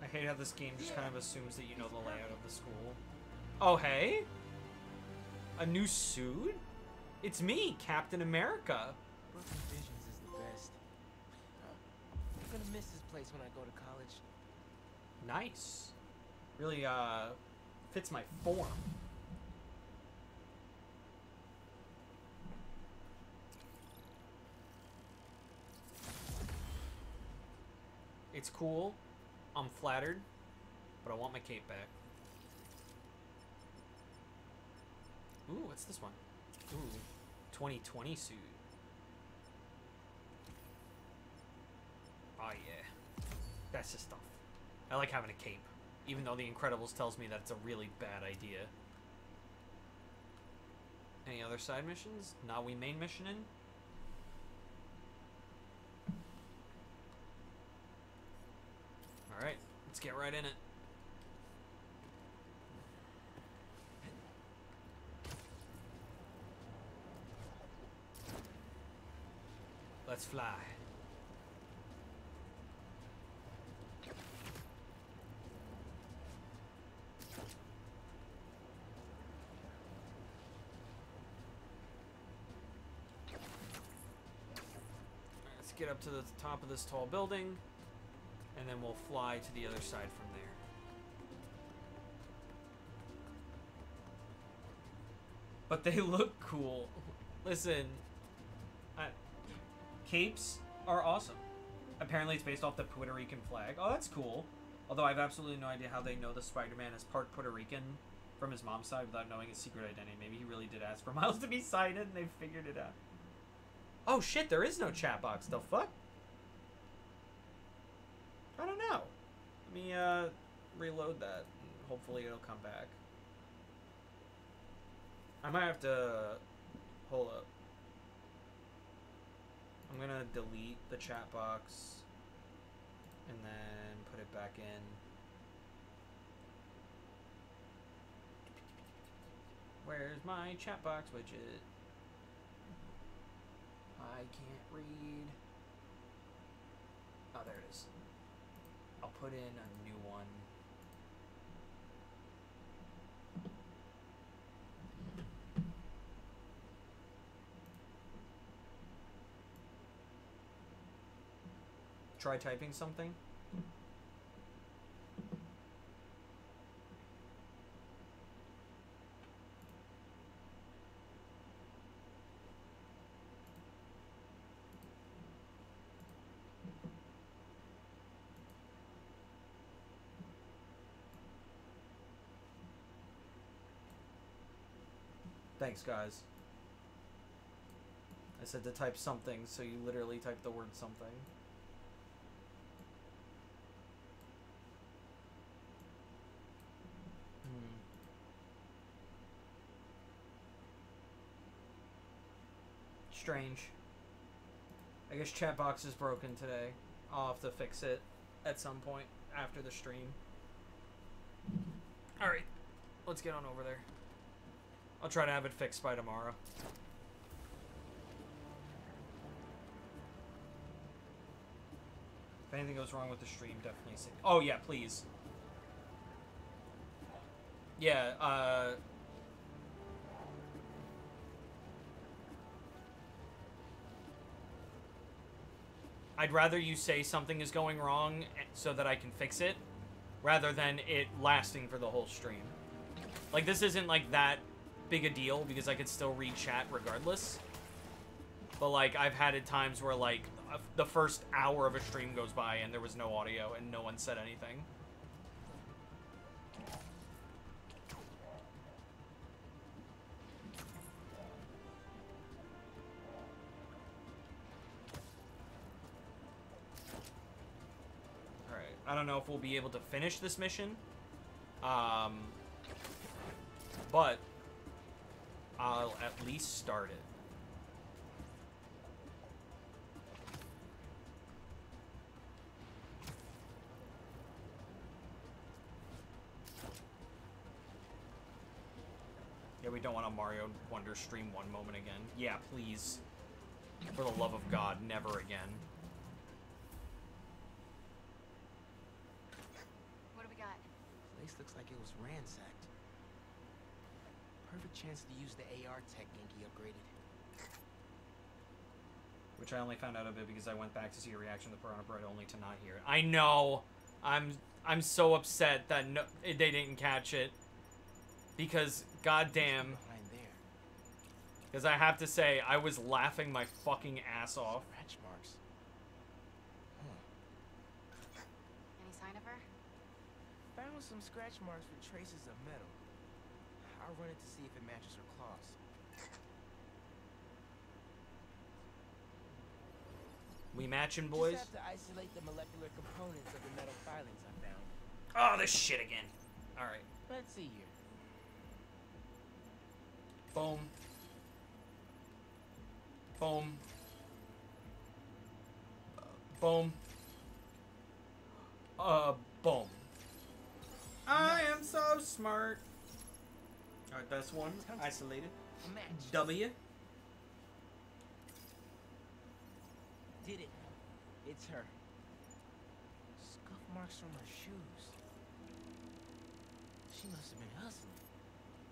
hate how this game just kind of assumes that you know the layout of the school. Oh, hey? A new suit? It's me, Captain America.
This place when I go to college.
Nice. Really, uh, fits my form. It's cool. I'm flattered, but I want my cape back. Ooh, what's this one? Ooh, 2020 suit. Oh yeah, that's the stuff. I like having a cape, even though The Incredibles tells me that it's a really bad idea. Any other side missions? Not we main mission in? Alright, let's get right in it. Let's fly. Get up to the top of this tall building, and then we'll fly to the other side from there. But they look cool. Listen, I, capes are awesome. Apparently, it's based off the Puerto Rican flag. Oh, that's cool. Although I have absolutely no idea how they know the Spider-Man is part Puerto Rican from his mom's side without knowing his secret identity. Maybe he really did ask for Miles to be sighted, and they figured it out. Oh shit! There is no chat box. The fuck? I don't know. Let me uh, reload that. Hopefully, it'll come back. I might have to hold up. I'm gonna delete the chat box and then put it back in. Where's my chat box widget? I can't read. Oh, there it is. I'll put in a new one. Try typing something. Thanks, guys. I said to type something, so you literally type the word something. Hmm. Strange. I guess chat box is broken today. I'll have to fix it at some point after the stream. Alright, let's get on over there. I'll try to have it fixed by tomorrow. If anything goes wrong with the stream, definitely say. Oh yeah, please. Yeah, uh... I'd rather you say something is going wrong eh, so that I can fix it, rather than it lasting for the whole stream. Like, this isn't, like, that big a deal, because I could still read chat regardless. But, like, I've had it times where, like, uh, the first hour of a stream goes by and there was no audio and no one said anything. Alright, I don't know if we'll be able to finish this mission. Um, but I'll at least start it. Yeah, we don't want a Mario Wonder stream one moment again. Yeah, please. For the love of God, never again.
What do we got?
Place looks like it was ransacked. Perfect chance to use the AR tech Ganke upgraded.
Which I only found out of it because I went back to see a reaction to Piranha Bread only to not hear it. I know! I'm I'm so upset that no, they didn't catch it. Because, goddamn.
Behind there.
Because I have to say, I was laughing my fucking ass off.
Scratch marks.
Any sign of her?
Found some scratch marks with traces of metal. I'll run it to see if it matches her claws.
We matching, boys?
Just have to isolate the molecular components of the metal filings I found.
Oh, this shit again. All right.
Let's see here.
Boom. Boom. Boom. Uh, boom. I am so smart. Alright, that's one. Isolated. W.
Did it. It's her. Scuff marks from her shoes. She must have been hustling.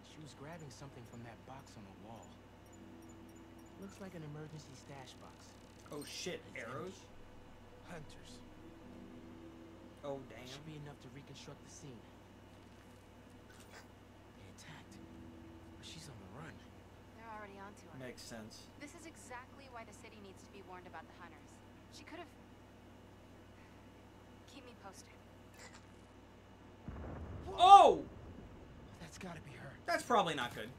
She was grabbing something from that box on the wall. Looks like an emergency stash box.
Oh shit, arrows?
Hunters.
Oh damn.
Should be enough to reconstruct the scene. They attacked, but she's on the run.
They're already onto her.
Makes sense.
This is exactly why the city needs to be warned about the hunters. She could have. Keep me posted.
Oh!
That's gotta be her.
That's probably not good.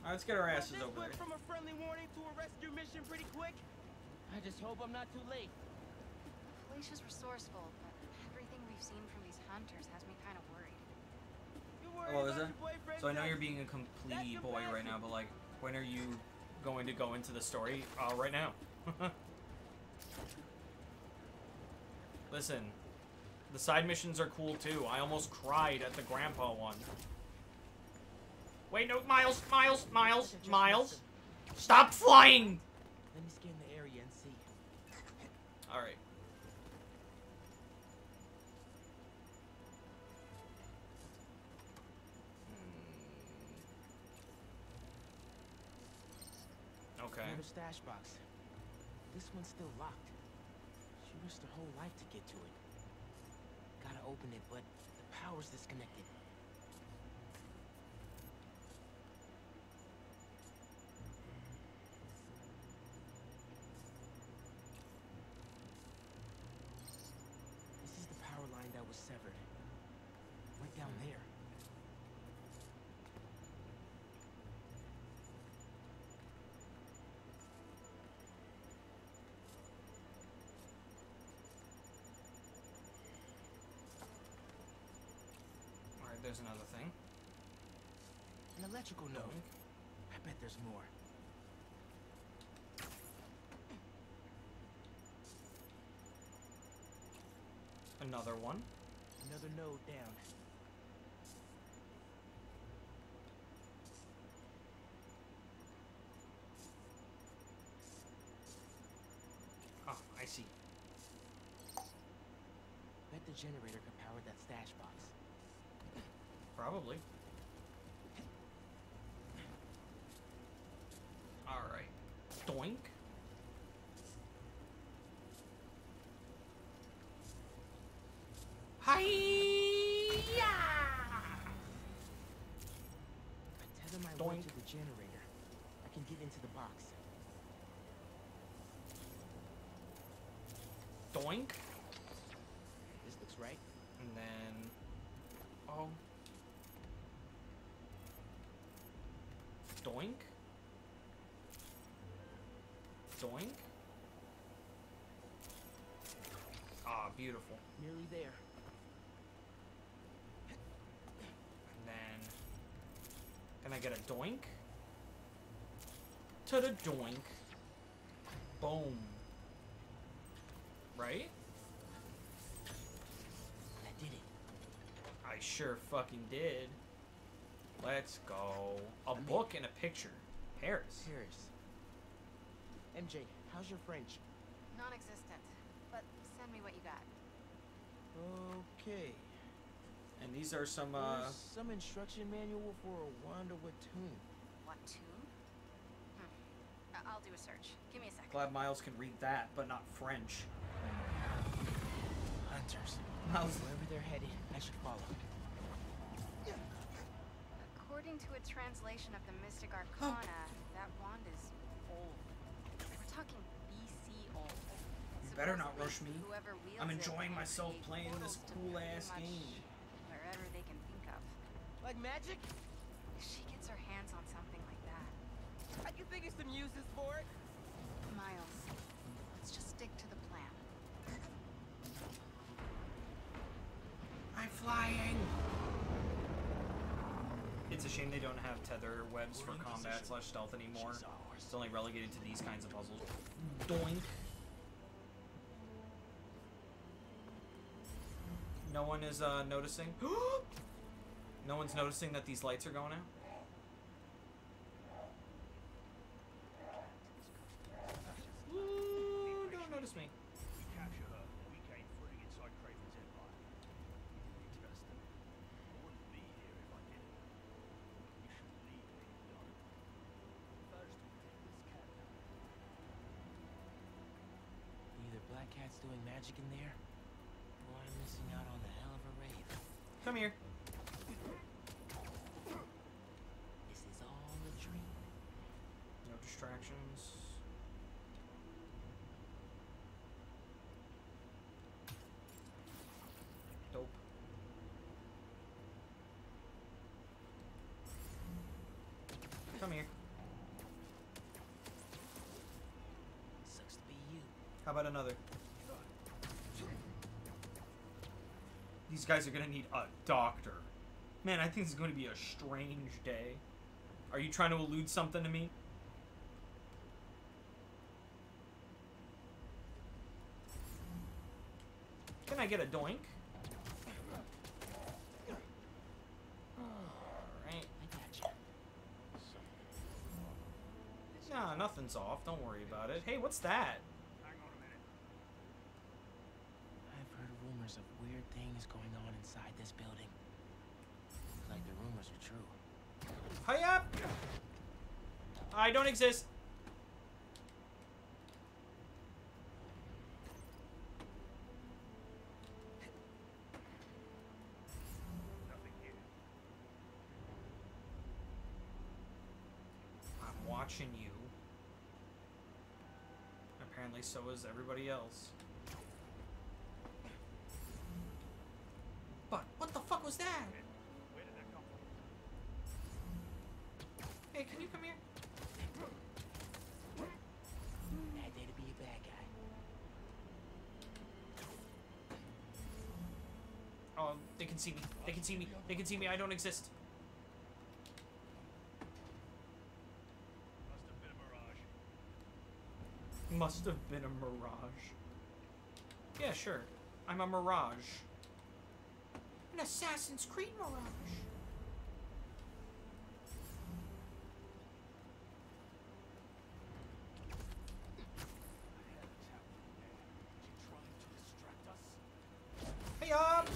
Alright, let's get our asses
This
over
went
there.
from a friendly warning to a rescue mission pretty quick. I just hope I'm not too late.
Felicia's resourceful, but everything we've seen from these hunters has me kind of worried.
Oh, is that? So I know you're being a complete boy right now, but like, when are you going to go into the story? Uh, right now. Listen, the side missions are cool too. I almost cried at the grandpa one. Wait, no, Miles, Miles, Miles, Miles. Stop flying!
Let me scan the area and see.
Alright.
Another stash box. This one's still locked. She risked her whole life to get to it. Gotta open it, but the power's disconnected. This is the power line that was severed. Went down there.
Alright, there's another thing.
An electrical node. I bet there's more.
Another one.
Another node down.
Ah, I see.
Bet the generator could power that stash box.
Probably. Alright. Doink. Hi-ya!
I tether my way to the generator, I can get into the box.
Doink.
This looks right.
And then... Oh. Doink. Doink. Ah, beautiful.
Nearly there.
And then... Can I get a doink? To the doink. Boom. Right?
I did it.
I sure fucking did. Let's go. A book and a picture. Paris.
Paris. MJ, how's your French?
Non-existent. But send me what you got.
Okay.
And these are some, uh...
There's some instruction manual for a Wanda Watoon.
What tune? Hmm. I- I'll do a search. Give me a second.
Glad Miles can read that, but not French.
Hunters.
Miles.
Wherever they're headed, I should follow.
According to a translation of the Mystic Arcana, that wand is old. We're talking BC old.
You better not rush me.
Whoever wields
I'm enjoying
can
myself playing this cool ass game.
Wherever they can think of.
Like magic?
If she gets her hands on something like that,
I can think of some uses for it.
Miles, let's just stick to the plan.
I'm
flying.
It's a shame they don't have tether webs for combat slash stealth anymore. It's only relegated to these kinds of puzzles. Doink. No one is uh, noticing. no one's noticing that these lights are going out. Ooh, don't notice me.
We capture her. We gain footing inside Kraven's empire. Interesting. I wouldn't be here if I didn't. You should leave when you're done. First, we take this cat down.
Either Black Cat's doing magic in there, or I'm missing out on a hell of a rave.
Come here.
This is all a dream.
No distractions. Dope. Come here.
Sucks to be you.
How about another? These guys are gonna need a doctor. Man, I think this is going to be a strange day. Are you trying to elude something to me? Can I get a doink? Alright. Nah, nothing's off. Don't worry about it. Hey, what's that?
I've heard rumors of weird things going on inside this building. Like the rumors are true.
Hurry up! I don't exist. I'm watching you. Apparently, so is everybody else. Oh, they can see me. They can see me. They can see me. I don't exist.
Must have been a mirage.
Must have been a mirage. Yeah, sure. I'm a mirage. An Assassin's Creed mirage. Hey up!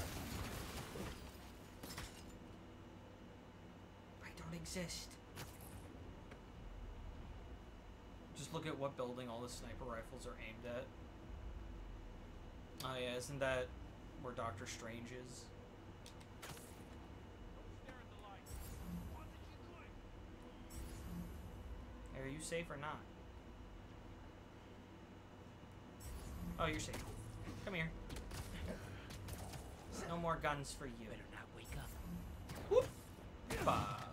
I don't exist. Just look at what building all the sniper rifles are aimed at. Oh yeah, isn't that where Doctor Strange is? Are you safe or not? Oh, you're safe. Come here. No more guns for you.
Better not wake up.
Whoop! Bah.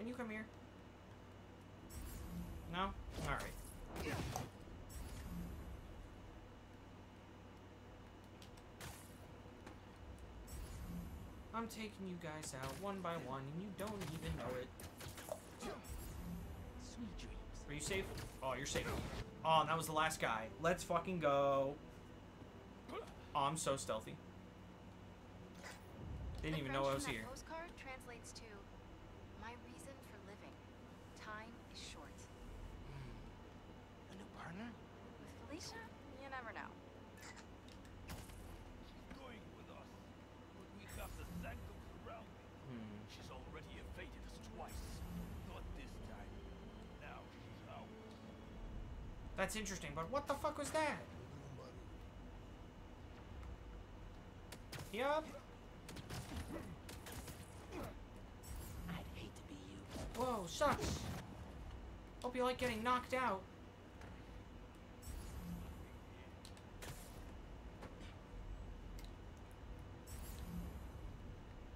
Can you come here? No? Alright. I'm taking you guys out one by one and you don't even know it.
Sweet dreams.
Are you safe? Oh, you're safe. Oh, that was the last guy. Let's fucking go. Oh, I'm so stealthy. Didn't
The
even
French
know I was
from
here. That's interesting, but what the fuck was that? Yup.
I'd hate to be you.
Whoa, sucks. Hope you like getting knocked out.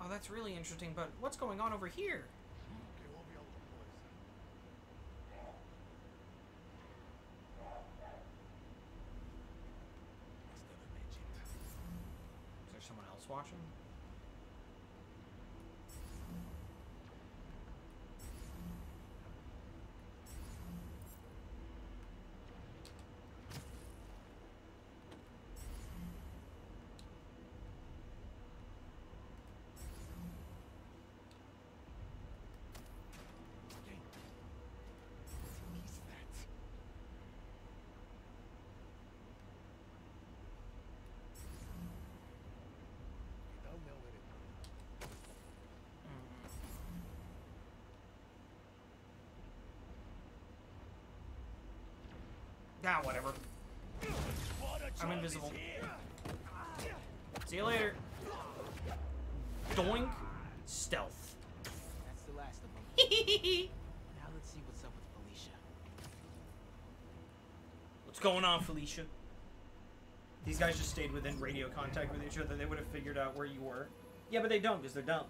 Oh, that's really interesting, but what's going on over here? Ah, whatever. I'm invisible. See you later. Doink. Stealth.
That's the last of them. now let's see what's up with Felicia.
What's going on, Felicia? These guys just stayed within radio contact with each other. They would have figured out where you were. Yeah, but they don't because they're dumb.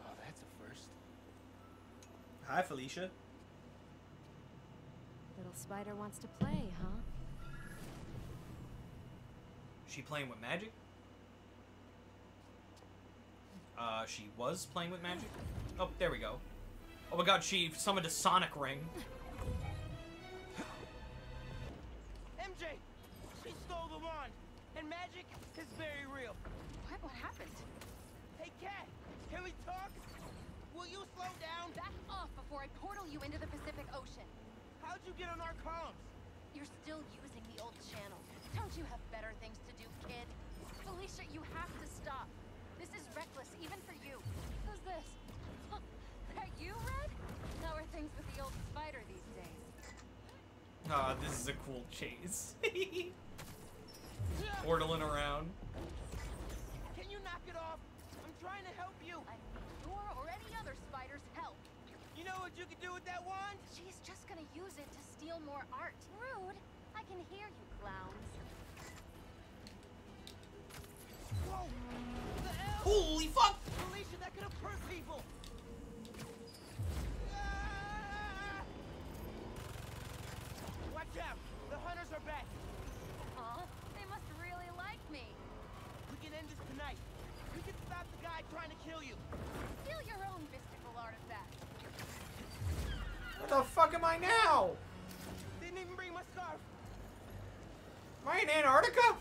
Oh, that's a first.
Hi, Felicia.
Little spider wants to play, huh?
She playing with magic? Uh, she was playing with magic? Oh, there we go. Oh my god, she summoned a sonic ring.
MJ! She stole the wand! And magic is very real.
What? What happened?
Hey, Cat! Can we talk? Will you slow down?
Back off before I portal you into the Pacific Ocean.
How'd you get on our comms?
You're still using the old channel. Don't you have better things to do, kid? Felicia, you have to stop. This is reckless, even for you. Who's this? that you, Red? How are things with the old spider these days?
Ah, this is a cool chase. Portaling around.
Can you knock it off? I'm trying to help you.
I need your or any other spider's help.
You know what you could do with that wand?
She's just gonna use it to steal more art. Rude. I can hear you, clowns.
Whoa!
Holy fuck!
That could have hurt people. Ah! Watch out! The hunters are back.
Huh? They must really like me.
We can end this tonight. We can stop the guy trying to kill you.
Steal your own mystical artifact.
Where the fuck am I now?
Didn't even bring my scarf.
Am I in Antarctica?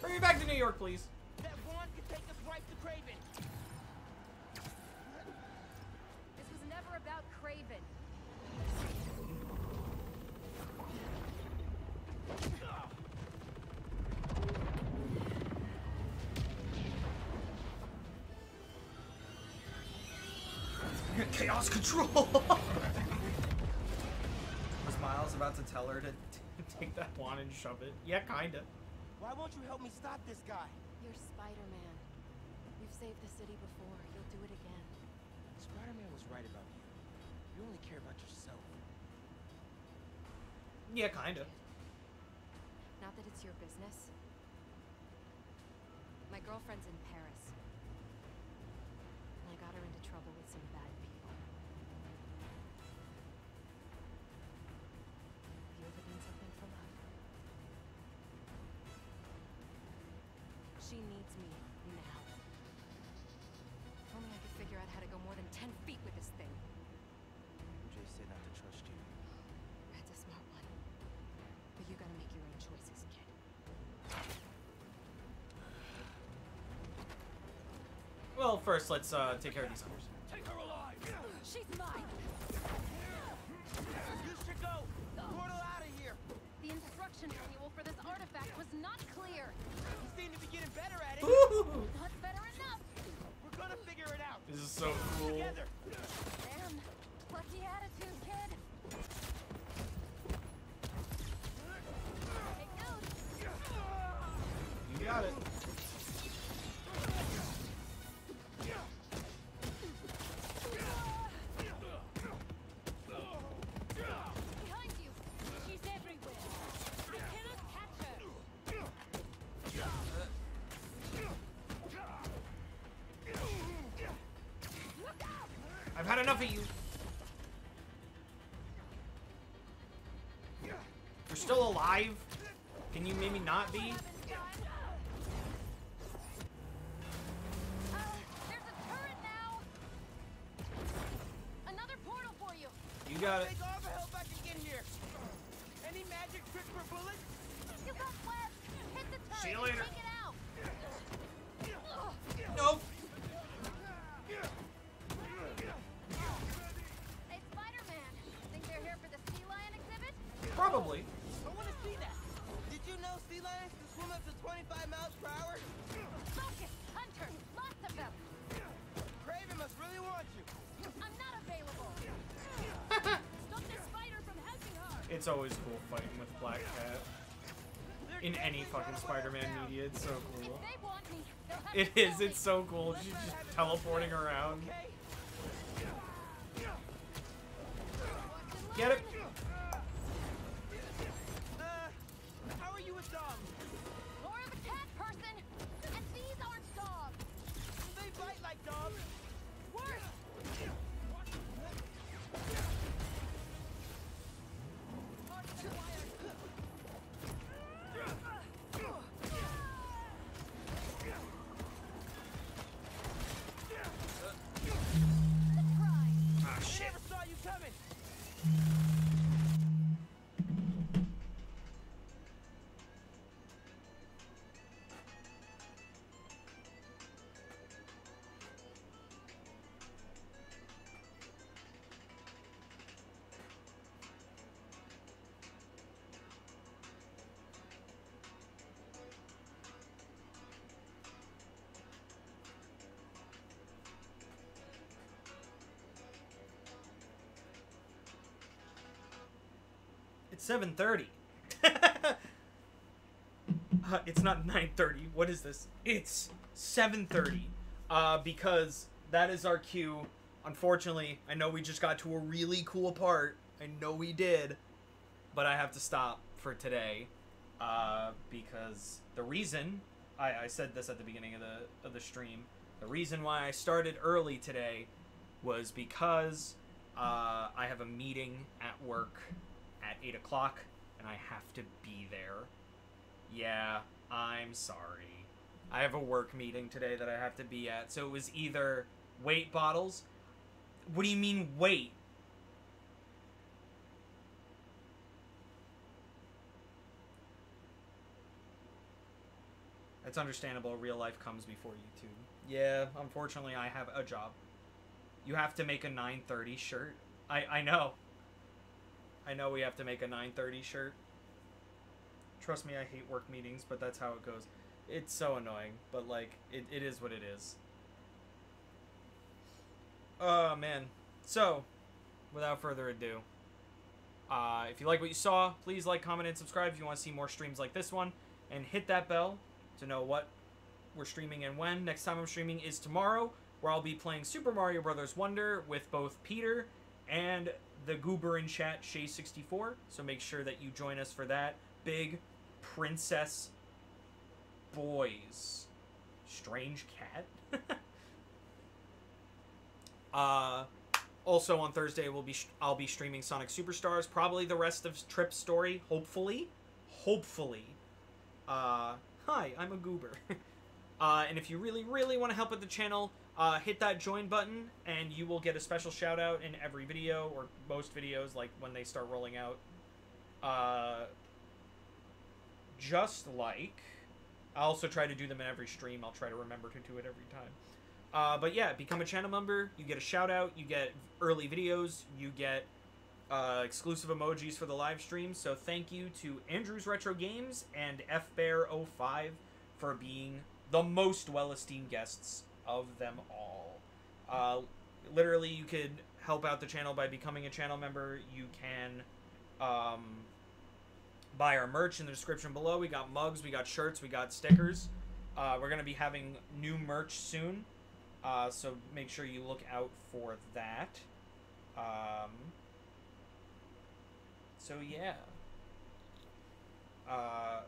Bring me back to New York, please.
That wand could take us right to
Kraven.
Chaos control! Was Miles about to tell her to take that wand and shove it? Yeah, kinda.
Why won't you help me stop this guy?
You're Spider-Man. You've saved the city before. You'll do it again.
Spider-Man was right about you. You only care about yourself.
Yeah, kinda.
Not that it's your business. My girlfriend's in Paris.
Well, first, let's uh, take care of these hunters.
Take her alive!
She's mine!
You should go. Portal out of here.
The instruction manual for this artifact was not clear.
You seem to be getting better at it.
Not better enough.
We're gonna figure it out.
This is so cool.
Together.
Damn. Lucky attitude, kid.
You got it. Can you maybe not be? It's always cool fighting with Black Cat. In any fucking Spider-Man media, it's so cool. It is, it's so cool. She's just teleporting around. Get it? It's 7.30. uh, it's not 9.30. What is this? It's 7.30. Uh, because that is our cue. Unfortunately, I know we just got to a really cool part. I know we did. But I have to stop for today. Uh, because the reason... I, I said this at the beginning of the, of the stream. The reason why I started early today was because uh, I have a meeting at work 8 o'clock and I have to be there. Yeah, I'm sorry. I have a work meeting today that I have to be at. So it was either wait bottles. What do you mean wait? It's understandable. Real life comes before YouTube. Yeah, unfortunately, I have a job. You have to make a 9:30 shirt. I I know. I know we have to make a 9:30 shirt. Trust me, I hate work meetings, but that's how it goes. It's so annoying, but like it, it is what it is. Oh man. So, without further ado, uh, if you like what you saw, please like, comment, and subscribe if you want to see more streams like this one, and hit that bell to know what we're streaming and when. Next time I'm streaming is tomorrow, where I'll be playing Super Mario Brothers Wonder with both Peter and the goober in chat, Shaze64. So make sure that you join us for that. Big Princess Boys. Strange cat? uh, also on Thursday, we'll be I'll be streaming Sonic Superstars. Probably the rest of Trip's story. Hopefully, hopefully. Uh, hi, I'm a goober. uh, and if you really, really want to help with the channel, uh, hit that join button, and you will get a special shout out in every video or most videos, like when they start rolling out. Uh, just like I also try to do them in every stream. I'll try to remember to do it every time. Uh, but yeah, become a channel member. You get a shout out. You get early videos. You get uh, exclusive emojis for the live stream. So thank you to Andrews Retro Games and FBear05 for being the most well esteemed guests of them all. Uh, literally, you could help out the channel by becoming a channel member. You can um, buy our merch in the description below. We got mugs, we got shirts, we got stickers. Uh, we're going to be having new merch soon. Uh, so make sure you look out for that. Um, so yeah. Uh,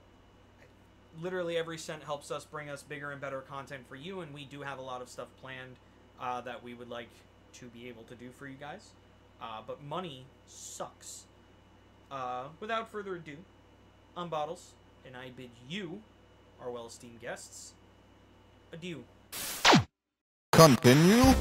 literally every cent helps us bring us bigger and better content for you, and we do have a lot of stuff planned uh, that we would like to be able to do for you guys. Uh, but money sucks. Uh, without further ado, I'm Bottles, and I bid you, our well esteemed guests, adieu.
Continue.